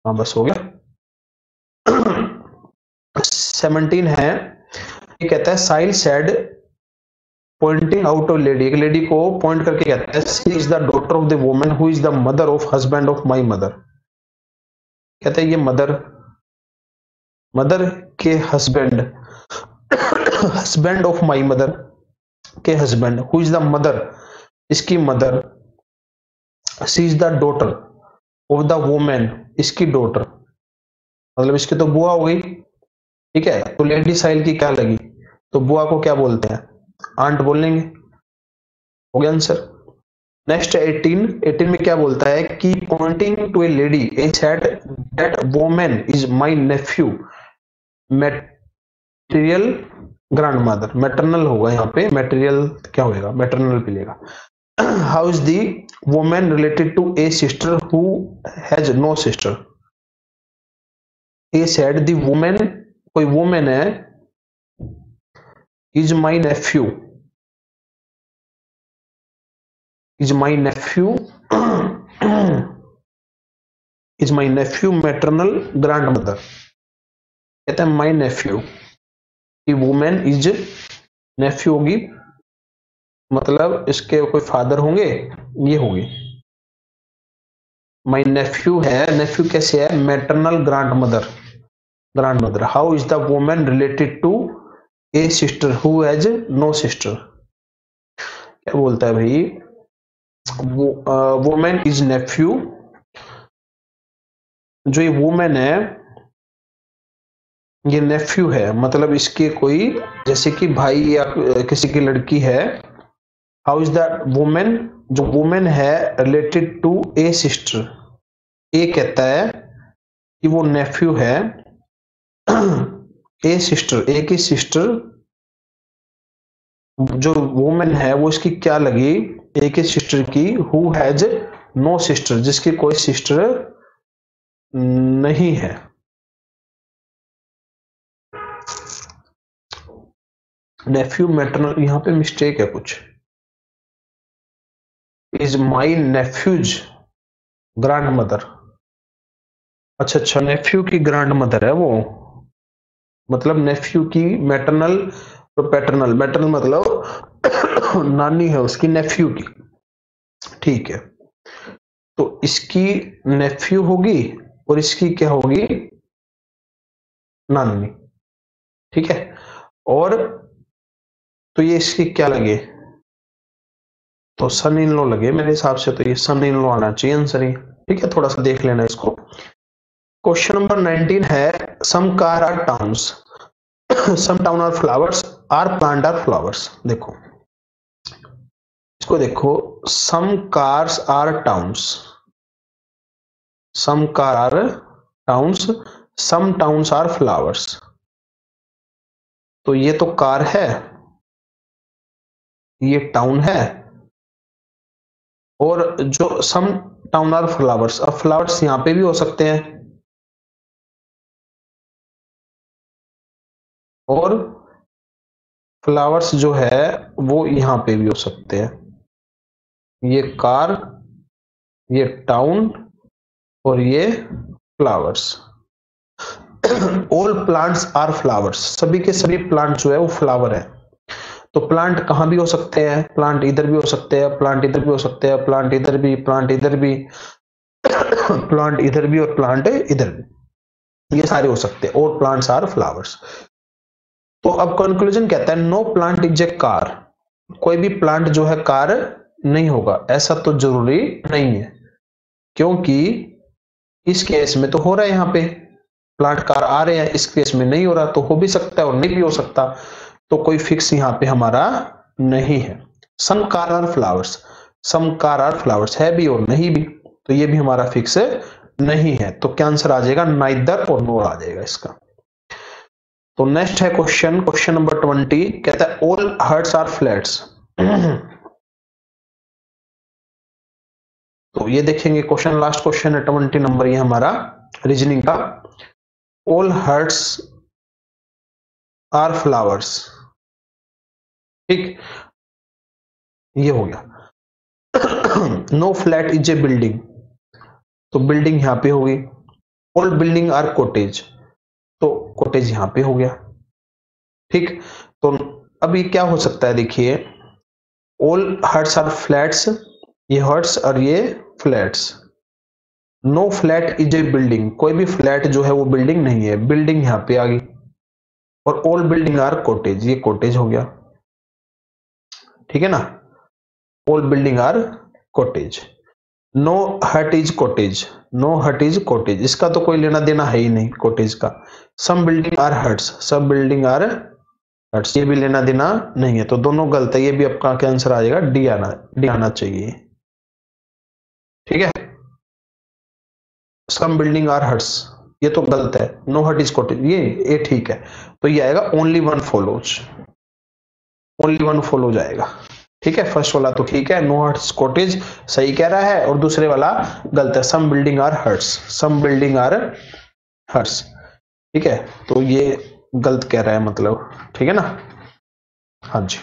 हाँ बस हो गया। सेवनटीन है। ये कहता है Sahil said pointing out of lady एक लेडी को पॉइंट करके कहता है she is the daughter of the woman who is the mother of husband of my mother कहते हैं, ये मदर मदर के husband husband of my mother के husband who is the mother इसकी mother she is the daughter of the women इसकी daughter मतलब इसकी तो बुआ हो गई, ठीक है? तो लेडी साइल की क्या लगी? तो बुआ को क्या बोलते हैं? आंट बोलेंगे हो गया आंसर नेक्स्ट एटीन एटीन में क्या बोलता है कि pointing to a lady A said that women is my nephew material grandmother maternal होगा यहाँ पे मेटेरियल क्या होगा मेटरनल भी लेगा how is the women related to a sister who has no sister A said the women कोई women है is my nephew. Is my nephew, [CLEARS THROAT] is my nephew maternal grandmother. कहते हैं my nephew women is nephew होगी मतलब इसके कोई father होंगे? ये होंगे। माई नेफ्यू है। नेफ्यू कैसे है? Maternal grandmother grandmother how is the women related to a sister who has no sister क्या बोलता है भाई? वोमेन इज़ नेफ्यू जो ये वोमेन है, ये नेफ्यू है। मतलब इसके कोई, जैसे कि भाई या किसी की लड़की है हाउ इज़ दैट वुमेन जो वुमेन है related to a sister a कहता है कि वो नेफ्यू है। ए सिस्टर ए की सिस्टर जो वुमेन है, वो इसकी क्या लगी? ए की सिस्टर की हु हैज़ नो सिस्टर जिसकी कोई सिस्टर नहीं है। नेफ्यू मैटरनल यहाँ पे मिस्टेक है कुछ। Is my nephew's grandmother अच्छा अच्छा नेफ्यू की ग्रैंड मदर है वो? मतलब नेफ्यू की मैटरनल और पैटर्नल मैटरनल मतलब नानी है उसकी नेफ्यू की। ठीक है। तो इसकी नेफ्यू होगी और इसकी क्या होगी? नानी। ठीक है? और तो ये इसकी क्या लगे? तो सन इन लो लगे मेरे हिसाब से तो ये सन इन लो आना चाहिए आंसर ही ठीक है, थोड़ा सा देख लेना इसको। क्वेश्चन नंबर 19 है some car are towns some town are flowers are plant are flowers देखो, इसको देखो some cars are towns some car are towns some towns are flowers तो ये तो कार है, ये टाउन है। और जो सम टाउन आर फ्लावर्स अब फ्लावर्स यहाँ पे भी हो सकते हैं। और फ्लावर्स जो है, वो यहाँ पे भी हो सकते हैं। ये कार ये टाउन और ये flowers all plants are flowers सभी के सभी प्लांट जो है, वो फ्लावर है। तो प्लांट कहाँ भी हो सकते हैं? प्लांट इधर भी हो सकते हैं प्लांट इधर भी हो सकते हैं प्लांट इधर भी प्लांट इधर भी प्लांट इधर भी और प्लांट इधर भी। ये सारे हो सकते हैं, और प्लांट्स आर फ्लावर्स तो अब कंक्लूजन कहता है no plant is a car कोई भी प्लांट जो है कार नहीं होगा। ऐसा तो ज़रूरी नहीं है, क्योंकि इस केस में तो हो रहा है यहाँ पे। प्लांट कार आ रहे हैं, इस केस में नहीं हो रहा तो हो भी सकता है और नहीं भी हो सकता। तो कोई फिक्स यहाँ पे हमारा नहीं है। Some car are flowers some car are flowers है भी और नहीं भी तो ये भी हमारा फिक्स नहीं है। तो क्या आंसर आ जाएगा? नाइदर और नोर आ जाएगा इसका। तो नेक्स्ट है क्वेश्चन क्वेश्चन नंबर ट्वेंटी कहता है ऑल हर्ट्स आर फ्लैट्स तो ये देखेंगे क्वेश्चन लास्ट क्वेश्चन है ट्वेंटी नंबर ये हमारा रीजनिंग का। ऑल हर्ट्स आर फ्लावर्स ठीक? ये हो गया। No flat is a building तो बिल्डिंग यहाँ पे होगी। ऑल बिल्डिंग आर कोटेज तो कोटेज यहाँ पे हो गया। ठीक? तो अभी क्या हो सकता है देखिए। ऑल हर्ट्स आर फ्लैट्स ये हर्ट्स और ये flats no flat is a building कोई भी फ्लैट जो है वो बिल्डिंग नहीं है। बिल्डिंग यहाँ पे आ गई। और ऑल बिल्डिंग आर कोटेज ये कोटेज हो गया। ठीक है ना? All building are cottage no hut is cottage no hut is cottage इसका तो कोई लेना देना है ही नहीं कोटेज का। सम बिल्डिंग आर हट्स सब बिल्डिंग आर हट्स ये भी लेना देना नहीं है। तो दोनों गलत है। ये भी आपका आंसर आ जाएगा? डी आना डी आना चाहिए। ठीक है? सम बिल्डिंग आर हट्स ये तो गलत है। नो हट इज़ कोटेज ये ये ठीक है। तो ये आएगा only one follows only one हो जाएगा। ठीक है? फ़र्स्ट वाला तो ठीक है। नो हर्ट्स कॉटेज सही कह रहा है। और दूसरे वाला गलत है। Some building are hurts some building are hurts ठीक है? तो ये गलत कह रहा है मतलब। ठीक है ना? हाँ जी।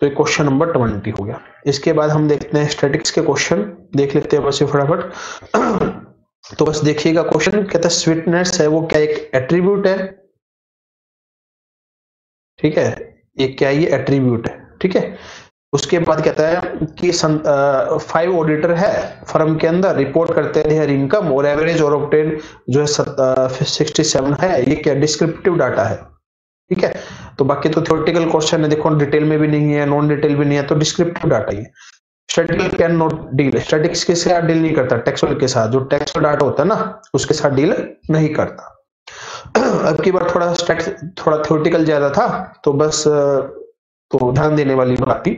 तो ये क्वेश्चन नंबर ट्वेंटी हो गया। इसके बाद हम देखते हैं स्टैटिक्स के क्वेश्चन देख लेते हैं बस ये फटाफट। [CLEARS THROAT] तो बस देखिएगा क्वेश्चन कहता है स्वीटनेस है, वो क्या एक एट्रीब्यूट है? ठीक है? ये क्या ये एट्रीब्यूट है, ठीक है? उसके बाद कहता है कि फाइव ऑडिटर है फर्म के अंदर रिपोर्ट करते हैं इनकम और एवरेज और ऑप्टेन जो है सिक्सटी सेवन है, ये क्या डिस्क्रिप्टिव डाटा है, ठीक है? तो बाकी तो थ्योरेटिकल क्वेश्चन है, देखो डिटेल में भी नहीं है नॉन डिटेल भी नहीं है तो descriptive data he statical can not deal statics के साथ डील नहीं करता? टेक्सुअल के साथ, जो टेक्सुअल डाटा होता है ना, उसके साथ डील नहीं करता। अब की बार थोड़ा थोड़ा थ्योरेटिकल ज़्यादा था तो बस तो ध्यान देने वाली बात थी।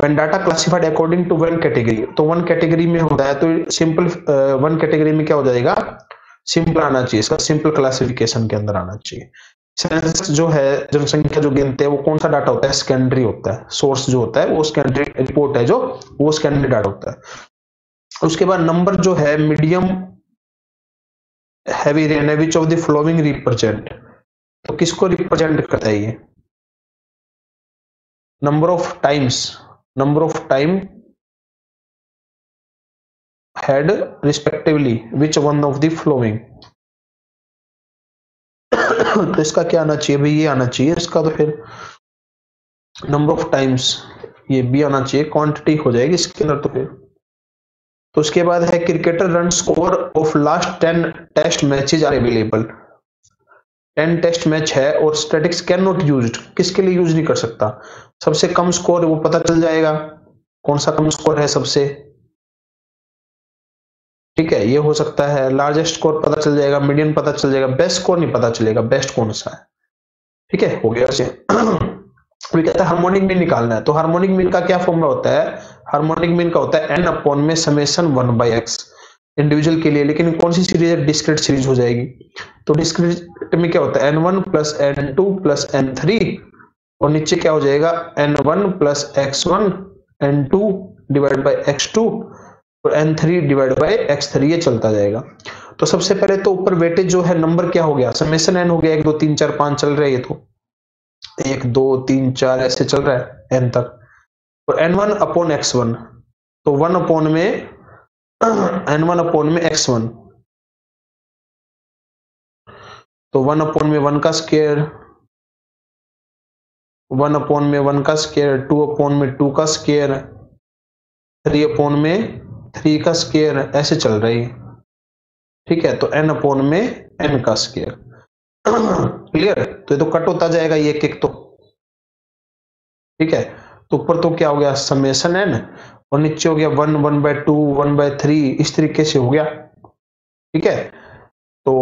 When data classified according to one category तो वन कैटेगरी में होता है तो सिंपल वन कैटेगरी में क्या हो जाएगा? सिंपल आना चाहिए, इसका सिंपल क्लासिफिकेशन के अंदर आना चाहिए। सेंसस जो है, जनसंख्या जो गिनते हैं, वो कौन सा डाटा होता है? सेकेंडरी होता है। सोर्स जो होता है, वो सेकेंडरी रिपोर्ट है, जो, वो सेकेंडरी डाटा होता है। उसके बाद नंबर जो है मीडियम हैवी रेन है which of the following represent तो किसको रिप्रेजेंट करता है ये? Number of times number of time head respectively which one of the following तो इसका क्या आना चाहिए भाई? ये आना चाहिए इसका तो फिर। नंबर ऑफ़ टाइम्स ये भी आना चाहिए। क्वांटिटी हो जाएगी इसके अंदर तो फिर। उसके बाद है cricketer run score of last ten test matches are available ten test match है और स्टेटिक्स कैन नॉट यूज़ किसके लिए यूज़ नहीं कर सकता? सबसे कम स्कोर वो पता चल जाएगा। कौन सा कम स्कोर है सबसे? ठीक है, ये हो सकता है लार्जेस्ट स्कोर पता चल जाएगा मीडियम पता चल जाएगा बेस्ट स्कोर नहीं पता चलेगा बेस्ट कौन सा है? ठीक है, हो गया [CLEARS THROAT] कहता है हार्मोनिक मीन निकालना है। तो हार्मोनिक मीन का क्या फॉर्मूला होता है? हार्मोनिक मीन का होता है एन अपॉन में summation one by X individual के लिए, लेकिन कौन सी सीरीज़ है? डिस्क्रिट सीरीज़ हो जाएगी। तो डिस्क्रिट में क्या होता है? N one plus n two plus n three और नीचे क्या हो जाएगा? N one plus x one n two divide by x two और n three divide by x three ये चलता जाएगा। तो सबसे पहले तो ऊपर वेटेज जो है नंबर क्या हो गया? समेशन एन हो गया। एक, दो, तीन, चार, पाँच चल रहे ये तो। एक, दो, तीन, चार ऐसे चल रहा है एन तक। और n one upon x one तो वन अपॉन में एन वन अपॉन में एक्स वन तो वन अपॉन में वन का स्केयर वन अपॉन में वन का स्केयर टू अपॉन में टू का स्केयर थ्री अपॉन में थ्री का स्केयर ऐसे चल रही है। ठीक है तो एन अपॉन में एन का स्केयर क्लियर [CLEARS THROAT] तो ये तो कट होता जाएगा, ये एक एक तो। ठीक है? तो ऊपर तो क्या हो गया? समेशन एन और नीचे हो गया one one by two one by three इस तरीके से हो गया। ठीक है? तो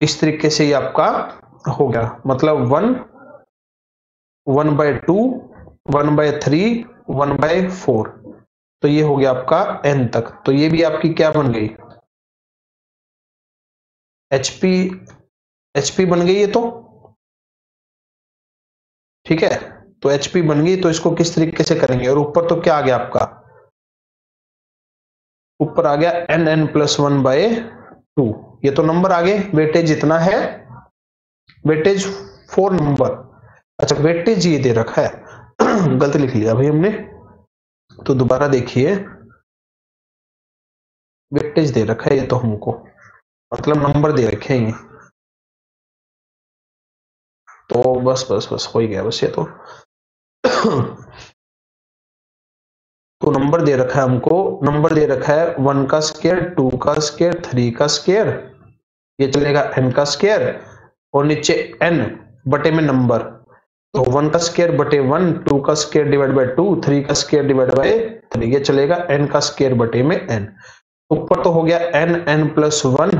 इस तरीके से ये आपका हो गया। मतलब one one by two one by three one by four तो ये हो गया आपका एन तक। तो ये भी आपकी क्या बन गई? एचपी एचपी बन गई ये तो। ठीक है? तो एचपी बन गई तो इसको किस तरीके से करेंगे? और ऊपर तो क्या आ गया आपका? ऊपर आ गया n n plus one by two ये तो नंबर आ गए। वेटेज इतना है। वेटेज फोर नंबर अच्छा वेटेज ये दे रखा है। [CLEARS THROAT] गलत लिख लिया भाई हमने। तो दोबारा देखिए। वेटेज दे रखा है ये तो हमको। मतलब नंबर दे रखे हैं तो बस बस बस, हो ही गया बस ये तो। तो नंबर दे रखा है हमको, नंबर दे रखा है वन का स्केयर, टू का स्केयर, थ्री का स्केयर, ये चलेगा एन का स्केयर, और नीचे एन बटे में नंबर। तो वन का स्केयर बटे वन, टू का square divide by two, three का स्केयर डिवाइड बाय थ्री, ये चलेगा एन का स्केयर बटे में एन। ऊपर तो हो गया n n plus one,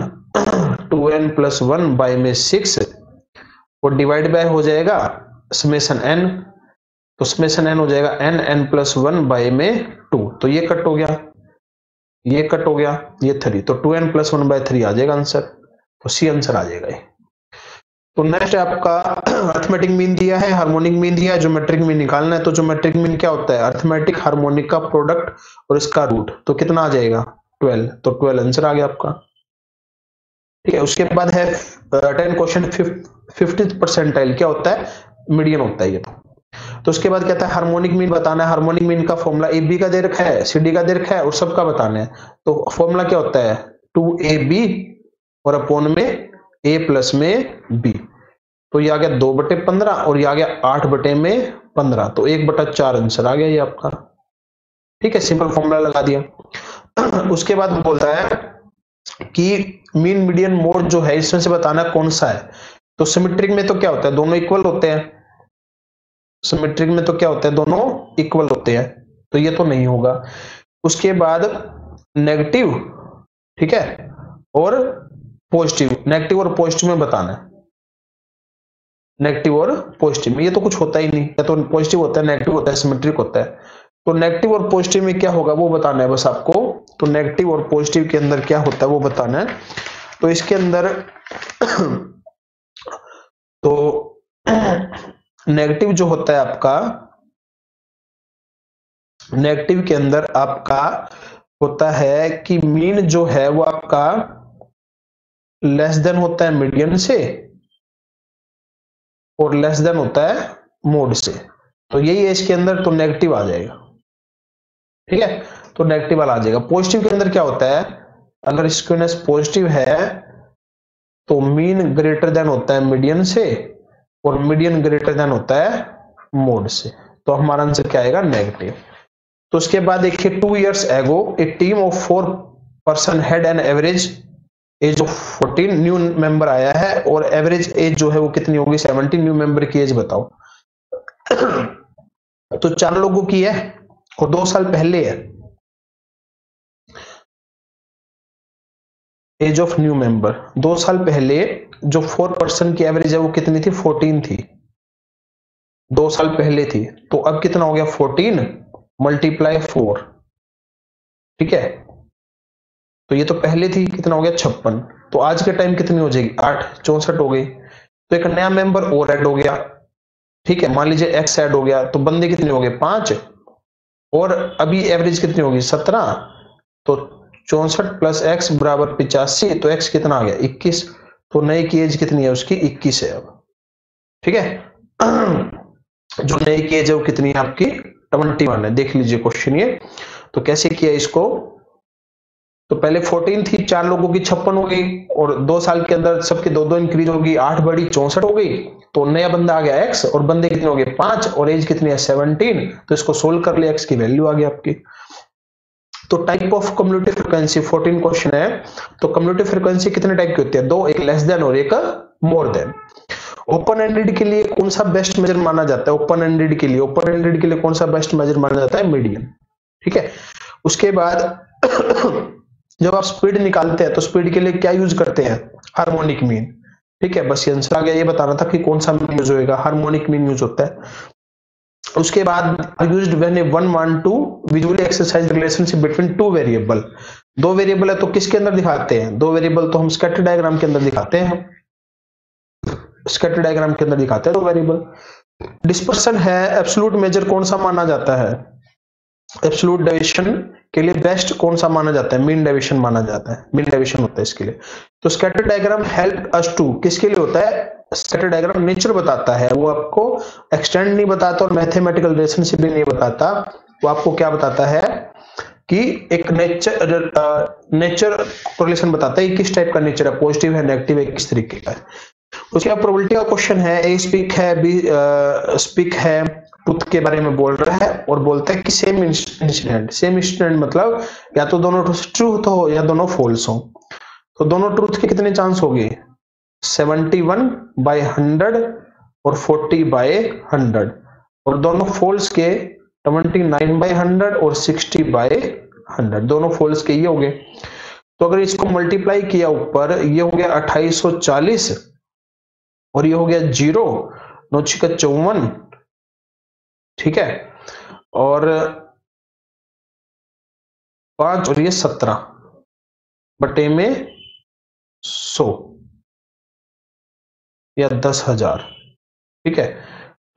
two n plus one by में सिक्स और डिवाइड बाय हो जाएगा समेसन एन तो समेसन एन हो जाएगा n n plus one by में टू तो ये कट हो गया। ये कट हो गया, ये थ्री तो two n plus one by three आ जाएगा आंसर तो सी आंसर आ जाएगा ये। तो नेक्स्ट आपका अर्थमेटिक मीन दिया है हार्मोनिक मीन दिया है ज्योमेट्रिक मीन निकालना है तो ज्योमेट्रिक मीन क्या होता है? अर्थमेटिक हार्मोनिक का प्रोडक्ट और इसका रूट तो कितना आ जाएगा? ट्वेल्व तो ट्वेल्व आंसर आ गया आपका। ठीक है, उसके बाद है टेन क्वेश्चन फिफ्टी परसेंटाइल क्या होता है? मीडियन होता है ये। तो उसके बाद कहता है हार्मोनिक मीन बताना है। हार्मोनिक मीन का फॉर्मूला ए बी का दे रखा है सी डी का दे रखा है और सबका बताना है। तो फॉर्मूला क्या होता है? टू ए बी और अपोन में ए प्लस में बी तो ये आ गया दो बटे पंद्रह और ये आ गया आठ बटे में पंद्रह। तो एक बटा चार आंसर आ गया ये आपका। ठीक है सिंपल फॉर्मूला लगा दिया। [CLEARS THROAT] उसके बाद बोलता है कि मीन मीडियन मोड जो है, इसमें से बताना कौन सा है? तो सिमेट्रिक में तो क्या होता है? दोनों इक्वल होते हैं। सिमेट्रिक में तो क्या होता है? दोनों इक्वल होते हैं। तो ये तो नहीं होगा। उसके बाद नेगेटिव ठीक है? और पॉजिटिव नेगेटिव और पॉजिटिव में बताना है। नेगेटिव और पॉजिटिव में। ये तो कुछ होता ही नहीं। या तो पॉजिटिव होता है नेगेटिव होता है सिमेट्रिक होता है। तो नेगेटिव और पॉजिटिव में क्या होगा? वो बताना है बस आपको। तो नेगेटिव और पॉजिटिव के अंदर क्या होता है? वो बताना है। तो इसके अंदर [CLEARS THROAT] तो नेगेटिव जो होता है आपका नेगेटिव के अंदर आपका होता है कि मीन जो है वो आपका लेस देन होता है मीडियन से और लेस देन होता है मोड से। तो यही है इसके अंदर तो नेगेटिव आ जाएगा। ठीक है? तो नेगेटिव वाला आ जाएगा। पॉजिटिव के अंदर क्या होता है? अगर स्क्यूनेस पॉजिटिव है तो मीन ग्रेटर देन होता है मीडियन से और मीडियन ग्रेटर देन होता है मोड से। तो हमारा आंसर क्या आएगा? नेगेटिव तो उसके बाद देखिए two years ago a team of four person had an average age of fourteen new member आया है और एवरेज एज जो है वो कितनी होगी? सेवनटीन न्यू मेंबर की एज बताओ। [COUGHS] तो चार लोगों की है और दो साल पहले है। एज ऑफ़ न्यू मेंबर दो साल पहले जो फोर परसेंट की एवरेज है वो कितनी थी? फोर्टीन थी। दो साल पहले थी। तो अब कितना हो गया? फोर्टीन मल्टीप्लाई फोर ठीक है? तो ये तो पहले थी, कितना हो गया? छप्पन। तो आज के टाइम कितनी हो जाएगी? आठ, चौसठ हो गई। तो एक नया मेंबर और ऐड हो गया। ठीक है? मान लीजिए एक्स ऐड हो गया तो बंदे कितने हो गए? पाँच। और अभी एवरेज कितनी होगी? सत्रह। तो चौसठ प्लस एक्स बराबर पिचासी तो एक्स कितना आ गया? इक्कीस। तो नए की एज कितनी है उसकी? इक्कीस है अब। ठीक है? [CLEARS THROAT] जो नए की एज है वो कितनी है आपकी? ट्वेंटी वन है। देख लीजिए क्वेश्चन ये। तो कैसे किया इसको? तो पहले 14 थी, चार लोगों की छप्पन हो गई, और दो साल के अंदर सबके दो दो इंक्रीज होगी। आठ बड़ी चौसठ हो गई तो नया बंदा आ गया एक्स और बंदे कितने हो गए? पाँच, और एज कितनी है? सेवनटीन तो इसको सोल्व कर लिया एक्स की वैल्यू आ गई आपकी। तो type of community frequency 14 question है। तो कम्युनिटी फ्रिक्वेंसी कितने टाइप की होती है? दो, एक लेस देन और एक मोर देन ओपन एंडेड के लिए कौन सा बेस्ट मेजर माना जाता है? ओपन एंडेड के लिए। ओपन एंडेड के लिए कौन सा बेस्ट मेजर माना जाता है? मीडियम ठीक है? उसके बाद [COUGHS] जब आप स्पीड निकालते हैं तो स्पीड के लिए क्या यूज़ करते हैं? हार्मोनिक मीन ठीक है? बस आंसर आ गया। ये बताना था कि कौन सा मीन यूज़ होएगा? हार्मोनिक मीन यूज़ होता है। उसके बाद used when one want to visually exercise relationship between two variable दो वेरिएबल है तो किसके अंदर दिखाते हैं? दो वेरिएबल तो हम स्कैटर डायग्राम के अंदर दिखाते हैं। स्कैटर डायग्राम के अंदर दिखाते हैं दो वेरिएबल डिस्पर्सन है एब्सोलूट मेजर कौन सा माना जाता है? एब्सोलूट डेविएशन के लिए बेस्ट कौन सा माना जाता है? मीन डेविएशन माना जाता है। मीन डेविएशन होता है इसके लिए। तो scatter diagram help us to किसके लिए होता है? स्कैटर डायग्राम नेचर बताता है। वो आपको एक्सटेंड नहीं बताता और मैथमेटिकल रिलेशनशिप भी नहीं बताता। वो आपको क्या बताता है कि एक नेचर नेचर रिलेशन बताता है किस टाइप का नेचर है पॉजिटिव है नेगेटिव है, किस तरीके का उसके बाद प्रोबेबिलिटी का क्वेश्चन है ए स्पीक है बी स्पीक है ट्रुथ के बारे में बोल रहा है और बोलता है कि सेम इंसिडेंट सेम इंसिडेंट मतलब या तो दोनों ट्रूथ हो या दोनों फॉल्स हो। तो दोनों ट्रूथ के कितने चांस हो गए सेवेंटी वन बाई हंड्रेड और फोर्टी बाय हंड्रेड। और दोनों फोल्स के ट्वेंटी नाइन बाई हंड्रेड और सिक्सटी बाय हंड्रेड। दोनों फोल्स के ये हो गए तो अगर इसको मल्टीप्लाई किया ऊपर, ये हो गया अट्ठाईस सौ चालीस और ये हो गया ज़ीरो, नौ छिका चौवन। ठीक है? और पाँच और ये सत्रह। बटे में सौ। या दस हज़ार। ठीक है?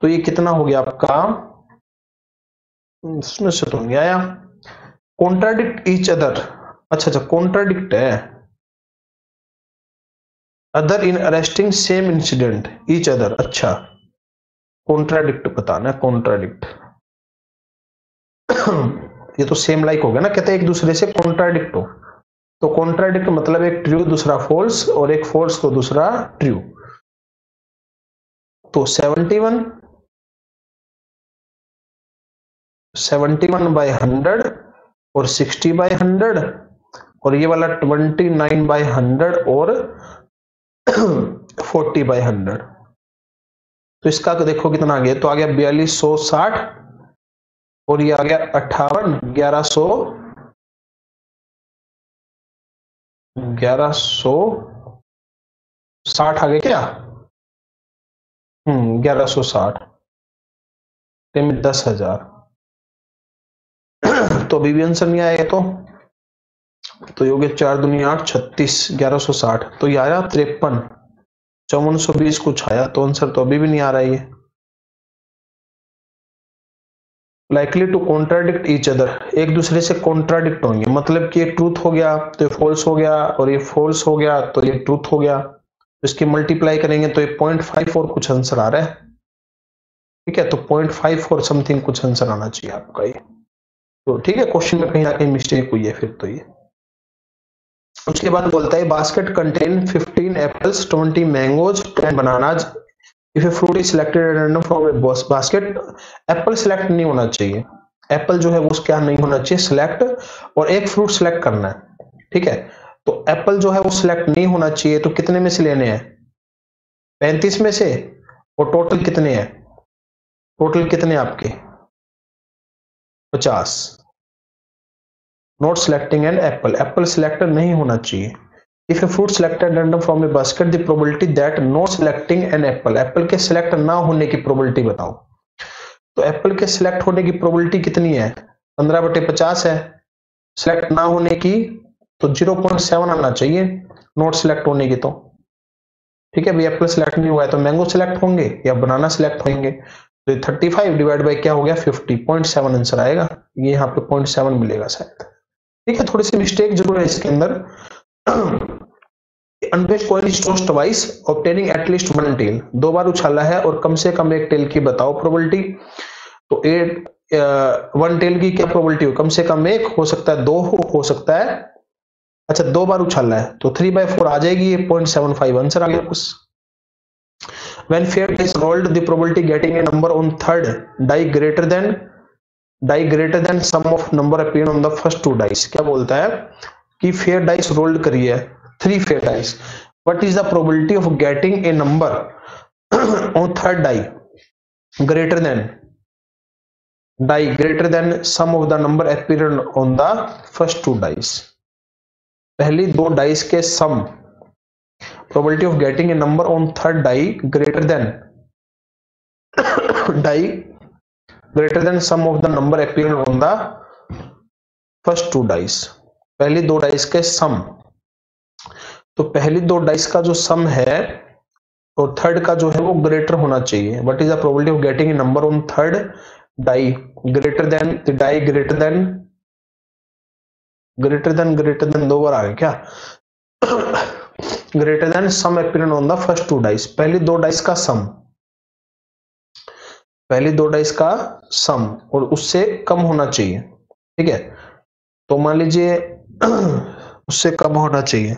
तो ये कितना हो गया आपका? इसमें से तो नहीं आया कॉन्ट्राडिक्ट ईच अदर अच्छा अच्छा कॉन्ट्राडिक्ट है। Other in arresting same incident each other अच्छा। कॉन्ट्राडिक्ट बताना कॉन्ट्राडिक्ट ये तो सेम लाइक हो गया ना, कहते एक दूसरे से कॉन्ट्राडिक्ट हो। तो कॉन्ट्राडिक्ट मतलब एक ट्रू दूसरा फॉल्स और एक फॉल्स तो दूसरा ट्रू तो seventy one seventy one by hundred और सिक्सटी बाई हंड्रेड और ये वाला ट्वेंटी नाइन बाई हंड्रेड और फोर्टी बाई हंड्रेड तो इसका तो देखो कितना आ गया तो आ गया बयालीस सौ साठ और ये आ गया अट्ठावन, ग्यारह सौ ग्यारह सौ साठ आ गया क्या? ग्यारह सौ साठ। में दस हज़ार। तो अभी भी आंसर नहीं आया तो। तो ये चार दुनिया आठ, छत्तीस, ग्यारह सौ साठ। तो आया तिरपन। चौवन सौ बीस कुछ आया तो आंसर तो अभी भी नहीं आ रहा है likely to contradict each other एक दूसरे से कॉन्ट्राडिक्ट होंगे। मतलब कि ये ट्रूथ हो गया तो ये फॉल्स हो गया, और ये फॉल्स हो गया तो ये ट्रूथ हो गया। इसकी मल्टीप्लाई करेंगे तो ये पॉइंट फाइव फोर कुछ आंसर आ रहा है। ठीक है तो पॉइंट फाइव फोर समथिंग कुछ आंसर आना चाहिए आपका ये। तो ठीक है क्वेश्चन में कहीं ना कहीं मिस्टेक हुई है फिर तो ये। उसके बाद बोलता है basket contain 15 apples 20 mangoes 10 bananas if a fruit is selected random from a basket apple select नहीं होना चाहिए। एप्पल जो है वो क्या नहीं होना चाहिए सिलेक्ट और एक फ्रूट सिलेक्ट करना है। ठीक है तो एप्पल जो है वो सिलेक्ट नहीं होना चाहिए तो कितने में से लेने हैं? पैंतीस में से? और टोटल कितने हैं? टोटल कितने आपके? पचास। Not selecting an apple apple selected नहीं होना चाहिए। If a fruit selected random from a basket the probability that not selecting an apple apple के सिलेक्ट ना होने की प्रोबेबिलिटी बताओ। तो एप्पल के सिलेक्ट होने की प्रोबेबिलिटी कितनी है? पंद्रह बटे पचास है। सिलेक्ट ना होने की तो ज़ीरो पॉइंट सेवन आना चाहिए नोट सिलेक्ट होने की तो। ठीक है भाई एप्पल सिलेक्ट नहीं हुआ है तो मैंगो सिलेक्ट होंगे या बनाना सिलेक्ट होंगे। तो थर्टी फाइव डिवाइड बाई क्या हो गया? फिफ्टी पॉइंट सेवन आंसर आएगा। ये यहाँ पे पॉइंट सेवन मिलेगा शायद। ठीक है थोड़ी सी मिस्टेक ज़रूर है इसके अंदर। अनबेस्ट एटलीस्ट वन टेल दो बार उछाला है और कम से कम एक टेल की बताओ प्रोबेबिलिटी तो एट वन टेल की क्या प्रोबेबिलिटी हो? कम से कम एक हो सकता है दो हो, हो सकता है अच्छा दो बार उछल रहा है। तो थ्री बाय फोर आ जाएगी पॉइंट सेवन फाइव आंसर आ गया कुछ when fair is rolled probability getting a number on third die greater than die greater than sum of number appear on the first two dice क्या बोलता है? कि fair dice rolled करिए three fair dice what is the probability of getting a number on third die greater than die greater than sum of the number appear on the first two dice पहली दो dice के sum probability of getting a number on third die greater than [COUGHS] die greater than sum of the number appear on the first two dice पहली दो dice के सम तो पहली दो dice का जो सम है, और थर्ड का जो है वो ग्रेटर होना चाहिए. What is the probability of getting a number on third die greater than the die greater than greater than greater than दो बार आ गए क्या? Greater than sum apparent on the first two dice पहली दो dice का सम पहली दो डाइस का सम और उससे कम होना चाहिए। ठीक है? तो मान लीजिए, उससे कम होना चाहिए।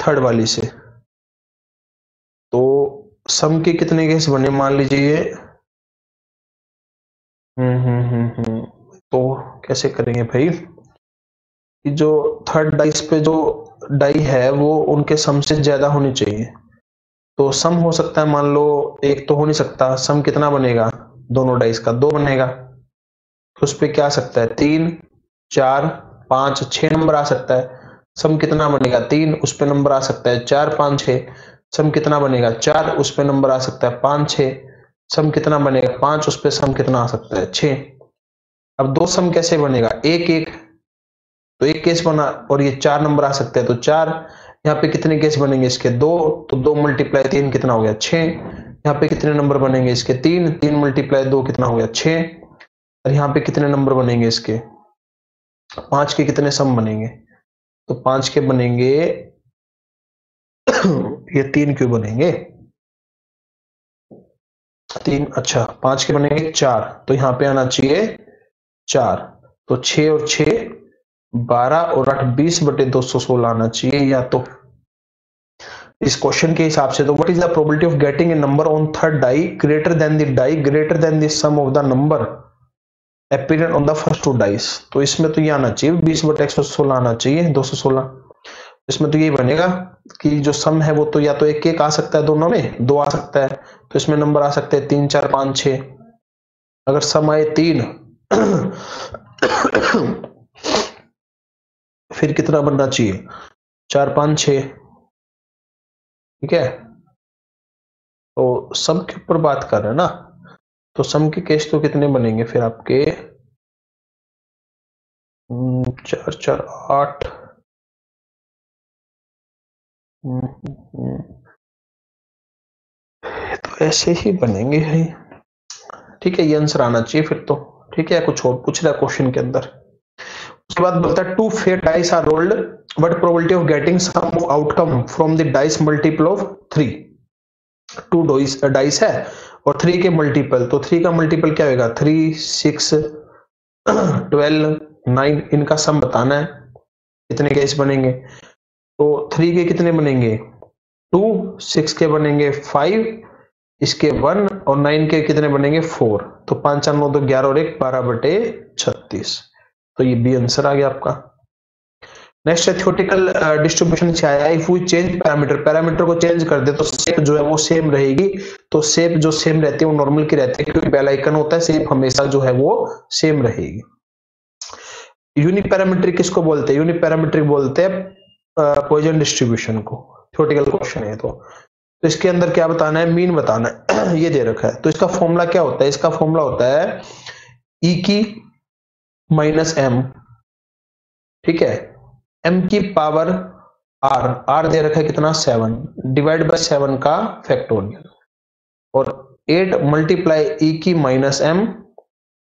थर्ड वाली से। तो सम के कितने केस बने? मान लीजिए हम्म हम्म हम्म हम्म। कैसे करेंगे भाई? कि जो थर्ड डाइस पे जो डाई है, वो उनके सम से ज़्यादा होनी चाहिए। तो सम हो सकता है, मान लो एक तो हो नहीं सकता। सम कितना बनेगा? दोनों डाइस का दो बनेगा। तो उस पर क्या आ सकता है? तीन, चार, पाँच, छह नंबर आ सकता है। सम कितना बनेगा? तीन, उस पर नंबर आ सकता है चार, पाँच, छह। सम कितना बनेगा? चार, उस पर नंबर आ सकता है पाँच, छह। सम कितना बनेगा? पाँच, उस पर सम कितना आ सकता है छह। अब दो सम कैसे बनेगा? एक एक। तो एक केस बना और ये चार नंबर आ सकते हैं। तो चार, यहाँ पे कितने केस बनेंगे इसके? दो तो दो मल्टीप्लाई तीन कितना हो गया? छह। यहाँ पे कितने नंबर बनेंगे इसके? तीन। तीन मल्टीप्लाई दो कितना हो गया? छह। और यहाँ पे कितने नंबर बनेंगे इसके? पाँच के कितने सम बनेंगे? तो पाँच के बनेंगे [COUGHS] ये तीन क्यों बनेंगे? तीन अच्छा पाँच के बनेंगे चार। तो यहाँ पे आना चाहिए चार। तो छ और छ बारह और आठ, बीस बटे दो सौ सोलह आना चाहिए या तो। इस क्वेश्चन के हिसाब से तो what is the probability of getting a number on third die greater than the die greater than the sum of the number appeared on the first two dice तो इसमें तो ये आना चाहिए, बीस बटे एक सौ सोलह आना चाहिए, दो सौ सोलह। इसमें तो यही बनेगा कि जो सम है वो तो या तो एक एक आ सकता है दोनों में, दो आ सकता है। तो इसमें नंबर आ सकते हैं तीन, चार, पाँच छ अगर सम आए तीन फिर कितना बनना चाहिए? चार पाँच छ ठीक है? तो सम के ऊपर बात कर रहे हैं ना? तो सम के केस तो कितने बनेंगे फिर आपके? हम्म, चार चार आठ। तो ऐसे ही बनेंगे ठीक है ये आंसर आना चाहिए फिर तो। ठीक है, कुछ और, पूछ रहा है क्वेश्चन के अंदर। उसके बाद बोलता है two fair dice are rolled but probability of getting sum outcome from the dice multiple of three two dice dice है, और थ्री के मल्टीपल तो थ्री का मल्टीपल क्या होगा थ्री सिक्स ट्वेल्व नाइन इनका सम बताना है कितने केस बनेंगे। तो थ्री के कितने बनेंगे? टू सिक्स के बनेंगे फाइव इसके वन और नाइन के कितने बनेंगे? फोर। तो पाँच नौ, दो, ग्यारह और एक, बारह बटे छत्तीस। तो ये बी आंसर आ गया आपका। नेक्स्ट है थ्योटिकल डिस्ट्रीब्यूशन से आया if we change parameter parameter को चेंज कर दे तो शेप जो है वो सेम रहेगी। तो शेप जो सेम रहती है वो नॉर्मल की रहती है क्योंकि बेल आइकन होता है शेप हमेशा जो है वो सेम रहेगी। यूनिक पैरामीट्रिक किसको बोलते हैं? यूनिक पैरामीट्रिक बोलते हैं पॉइजन डिस्ट्रीब्यूशन को। थ्योरेटिकल क्वेश्चन है तो। तो इसके अंदर क्या बताना है? मीन बताना है। [CLEARS THROAT] ये दे रखा है। तो इसका फॉर्मूला क्या होता है? इसका फॉर्मूला होता है ई e की माइनस एम ठीक है? एम की पावर आर आर दे रखा है कितना? सेवन डिवाइड बाय सेवन का फैक्टोरियल और एट मल्टीप्लाई ई की माइनस एम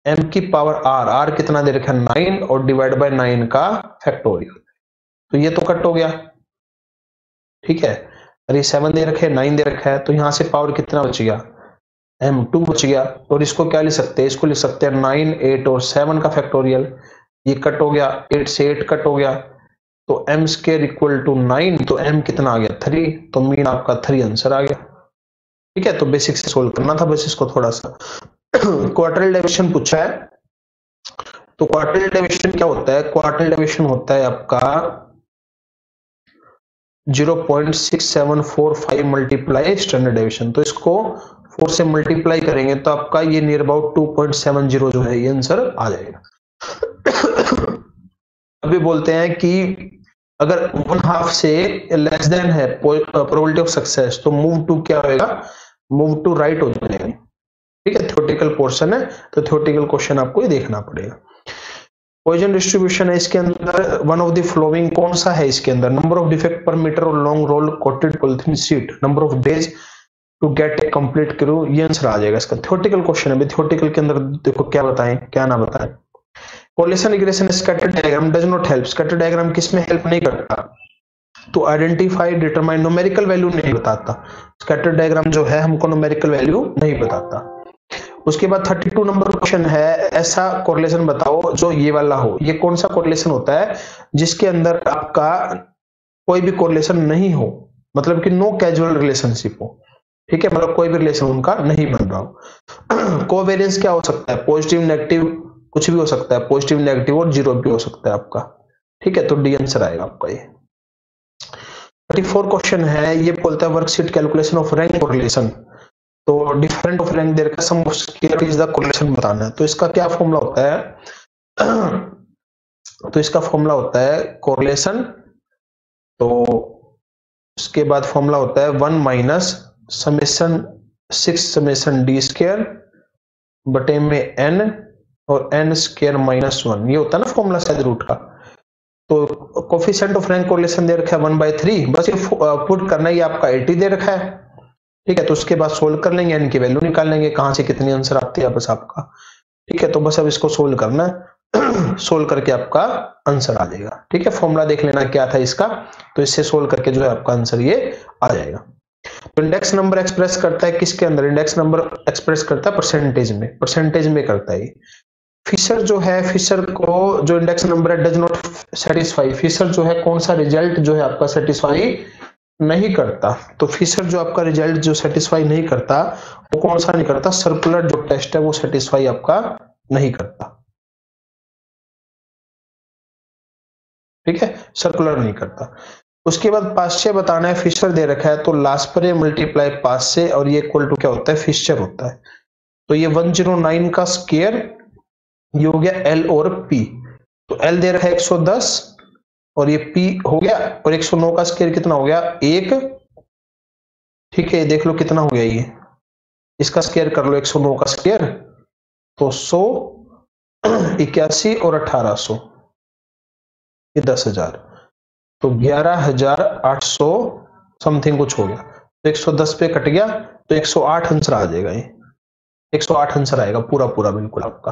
एम की पावर आर आर कितना दे रखा है? नाइन और डिवाइड बाय नाइन का फैक्टोरियल तो ये तो कट हो गया। ठीक है? अरे सेवन दे रखे नाइन दे रखा है तो यहाँ से पावर कितना बच गया? एम टू बच गया, और इसको क्या लिख सकते हैं? इसको लिख सकते हैं नाइन एट और सेवन का फैक्टोरियल ये कट हो गया एट से एट कट हो गया तो M square equal to nine तो एम कितना आ गया? थ्री तो मीन आपका थ्री आंसर आ गया। ठीक है तो बेसिक से सोल्व करना था बस इसको थोड़ा सा। [CLEARS THROAT] क्वार्टरल डिविजन पूछा है तो क्वार्टरल डिविजन क्या होता है? क्वार्टरल डिविजन होता है आपका 0.6745 मल्टीप्लाई स्टैंडर्ड डेविएशन। तो इसको 4 से मल्टीप्लाई करेंगे तो आपका ये नियर अबाउट 2.70 जो है, ये आंसर आ जाएगा। अभी बोलते हैं कि अगर वन हाफ़ से लेस देन है प्रोबेबिलिटी ऑफ़ सक्सेस तो मूव टू क्या होगा मूव टू राइट हो जाएगा। ठीक है थ्योरेटिकल पोर्शन है तो थियोटिकल क्वेश्चन आपको ये देखना पड़ेगा। पॉइजन डिस्ट्रीब्यूशन है इसके अंदर। वन ऑफ़ द फ्लोइंग कौन सा है इसके अंदर? Number of defect per metre और long roll coated polythene sheet number of days to get a complete crew ये आंसर आ जाएगा इसका। थियोटिकल क्वेश्चन है थियोटिकल के अंदर देखो क्या बताएँ, क्या ना बताएँ। Correlation regression scatter diagram does not help scatter diagram किसमें हेल्प नहीं करता? तो आइडेंटिफाई डिटरमाइन न्यूमेरिकल वैल्यू नहीं बताता। स्कैटर डायग्राम जो है, हमको न्यूमेरिकल वैल्यू नहीं बताता। उसके बाद 32 नंबर क्वेश्चन है, ऐसा कोरिलेशन बताओ जो ये वाला हो। ये कौन सा कोरिलेशन होता है जिसके अंदर आपका कोई भी कोरिलेशन नहीं हो? मतलब कि नो कैजुअल रिलेशनशिप हो। ठीक है? मतलब कोई भी रिलेशन उनका नहीं बन रहा हो। [CLEARS THROAT] कोवेरियंस क्या हो सकता है? पॉजिटिव नेगेटिव कुछ भी हो सकता है। पॉजिटिव नेगेटिव और ज़ीरो भी हो सकता है आपका। ठीक है? तो डी आंसर आएगा आपका ये। थर्टी फोर क्वेश्चन है, ये बोलता है worksheet calculation of rank correlation तो डिफरेंट ऑफ़ रैंक देर का सम इज़ द कोरिलेशन बताना है। तो इसका क्या फॉर्मूला होता है? तो इसका फॉर्मूला होता है कोरिलेशन तो उसके बाद फॉर्मूला होता है one minus summation six summation D square बटे में एन और एन स्केयर माइनस वन ये होता है ना फॉर्मूला शायद रूट का। तो कोफिशिएंट ऑफ़ रैंक कोरिलेशन दे रखा है वन बाई थ्री बस ये पुट करना ही आपका एटी दे रखा है। ठीक है तो उसके बाद सोल्व कर लेंगे एन की वैल्यू निकाल लेंगे, कहाँ से कितनी आंसर आती है बस आपका। ठीक है तो बस अब इसको सोल्व करना है। [CLEARS THROAT] सोल्व करके आपका आंसर आ जाएगा। ठीक है फॉर्मूला देख लेना क्या था इसका। तो इससे सोल्व करके जो है आपका आंसर ये आ जाएगा। तो इंडेक्स नंबर एक्सप्रेस करता है किसके अंदर? इंडेक्स नंबर एक्सप्रेस करता है परसेंटेज में। परसेंटेज में करता है फिशर जो है फिशर को जो इंडेक्स नंबर है डज नॉट सेटिस्फाई फिशर जो है, कौन सा रिज़ल्ट जो है आपका सेटिस्फाई नहीं करता। तो फिशर जो आपका रिज़ल्ट जो सेटिस्फाई नहीं करता, वो कौन सा नहीं करता? सर्कुलर जो टेस्ट है, वो सेटिस्फाई आपका नहीं करता। ठीक है? सर्कुलर नहीं करता। उसके बाद से बताना है फिशर दे रखा है तो लास्ट पर मल्टीप्लाई पास से, और ये इक्वल टू क्या होता है? फिशर होता है। तो ये 109 का स्केयर ये हो गया एल और पी तो एल दे रखा है 110 और ये पी हो गया और 109 का स्केयर कितना हो गया? एक। ठीक है देख लो कितना हो गया ये। इसका स्केयर कर लो 109 का स्केयर तो सौ इक्यासी और अठारह सौ। ये दस हज़ार। तो ग्यारह हज़ार आठ सौ समथिंग कुछ हो गया। तो 110 पे कट गया तो 108 आंसर आ जाएगा ये। 108 आंसर आएगा पूरा पूरा बिल्कुल आपका।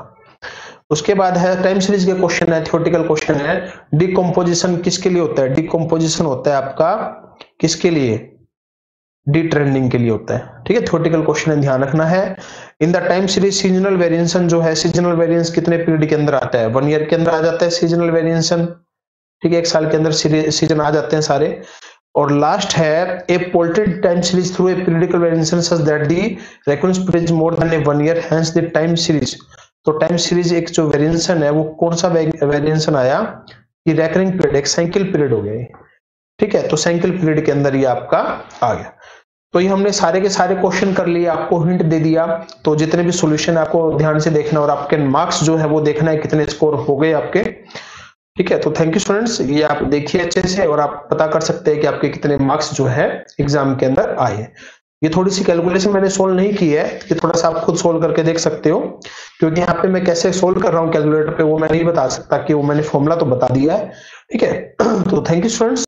उसके बाद है टाइम सीरीज़ के क्वेश्चन है थियोटिकल क्वेश्चन है। डिकम्पोजिशन किसके लिए होता है? डिकम्पोजिशन होता है आपका किसके लिए? डी ट्रेंडिंग के लिए होता है। ठीक है थियोटिकल क्वेश्चन है, ध्यान रखना है। In the time series seasonal variation जो है सीजनल वेरिएंस कितने पीरियड के अंदर आता है? वन ईयर के अंदर आ जाता है सीजनल वेरिएशन ठीक है, एक साल के अंदर सीज़न आ जाते हैं सारे। और लास्ट है a plotted time series through a periodical variation such that the recurrence more than a one year hence the time series तो टाइम सीरीज़ एक जो वेरिएशन है, वो कौन सा वेरिएशन आया? कि रेकरिंग पीरियड एक साइकिल पीरियड हो गया ठीक है तो साइकिल पीरियड के अंदर ये आपका आ गया। तो ये हमने सारे के सारे क्वेश्चन कर लिए, आपको हिंट दे दिया। तो जितने भी सॉल्यूशन आपको ध्यान से देखना और आपके मार्क्स जो है, वो देखना है, कितने स्कोर हो गए आपके। ठीक है तो थैंक यू स्टूडेंट्स ये आप देखिए अच्छे से और आप पता कर सकते हैं कि आपके कितने मार्क्स जो है एग्ज़ाम के अंदर आए ये थोड़ी सी कैलकुलेशन मैंने सोल्व नहीं की है, ये थोड़ा सा आप खुद सोल्व करके देख सकते हो, क्योंकि यहाँ पे मैं कैसे सोल्व कर रहा हूँ कैलकुलेटर पे वो मैं नहीं बता सकता कि वो मैंने फॉर्मूला तो बता दिया है, ठीक है? [CLEARS THROAT] तो थैंक यू स्टूडेंट्स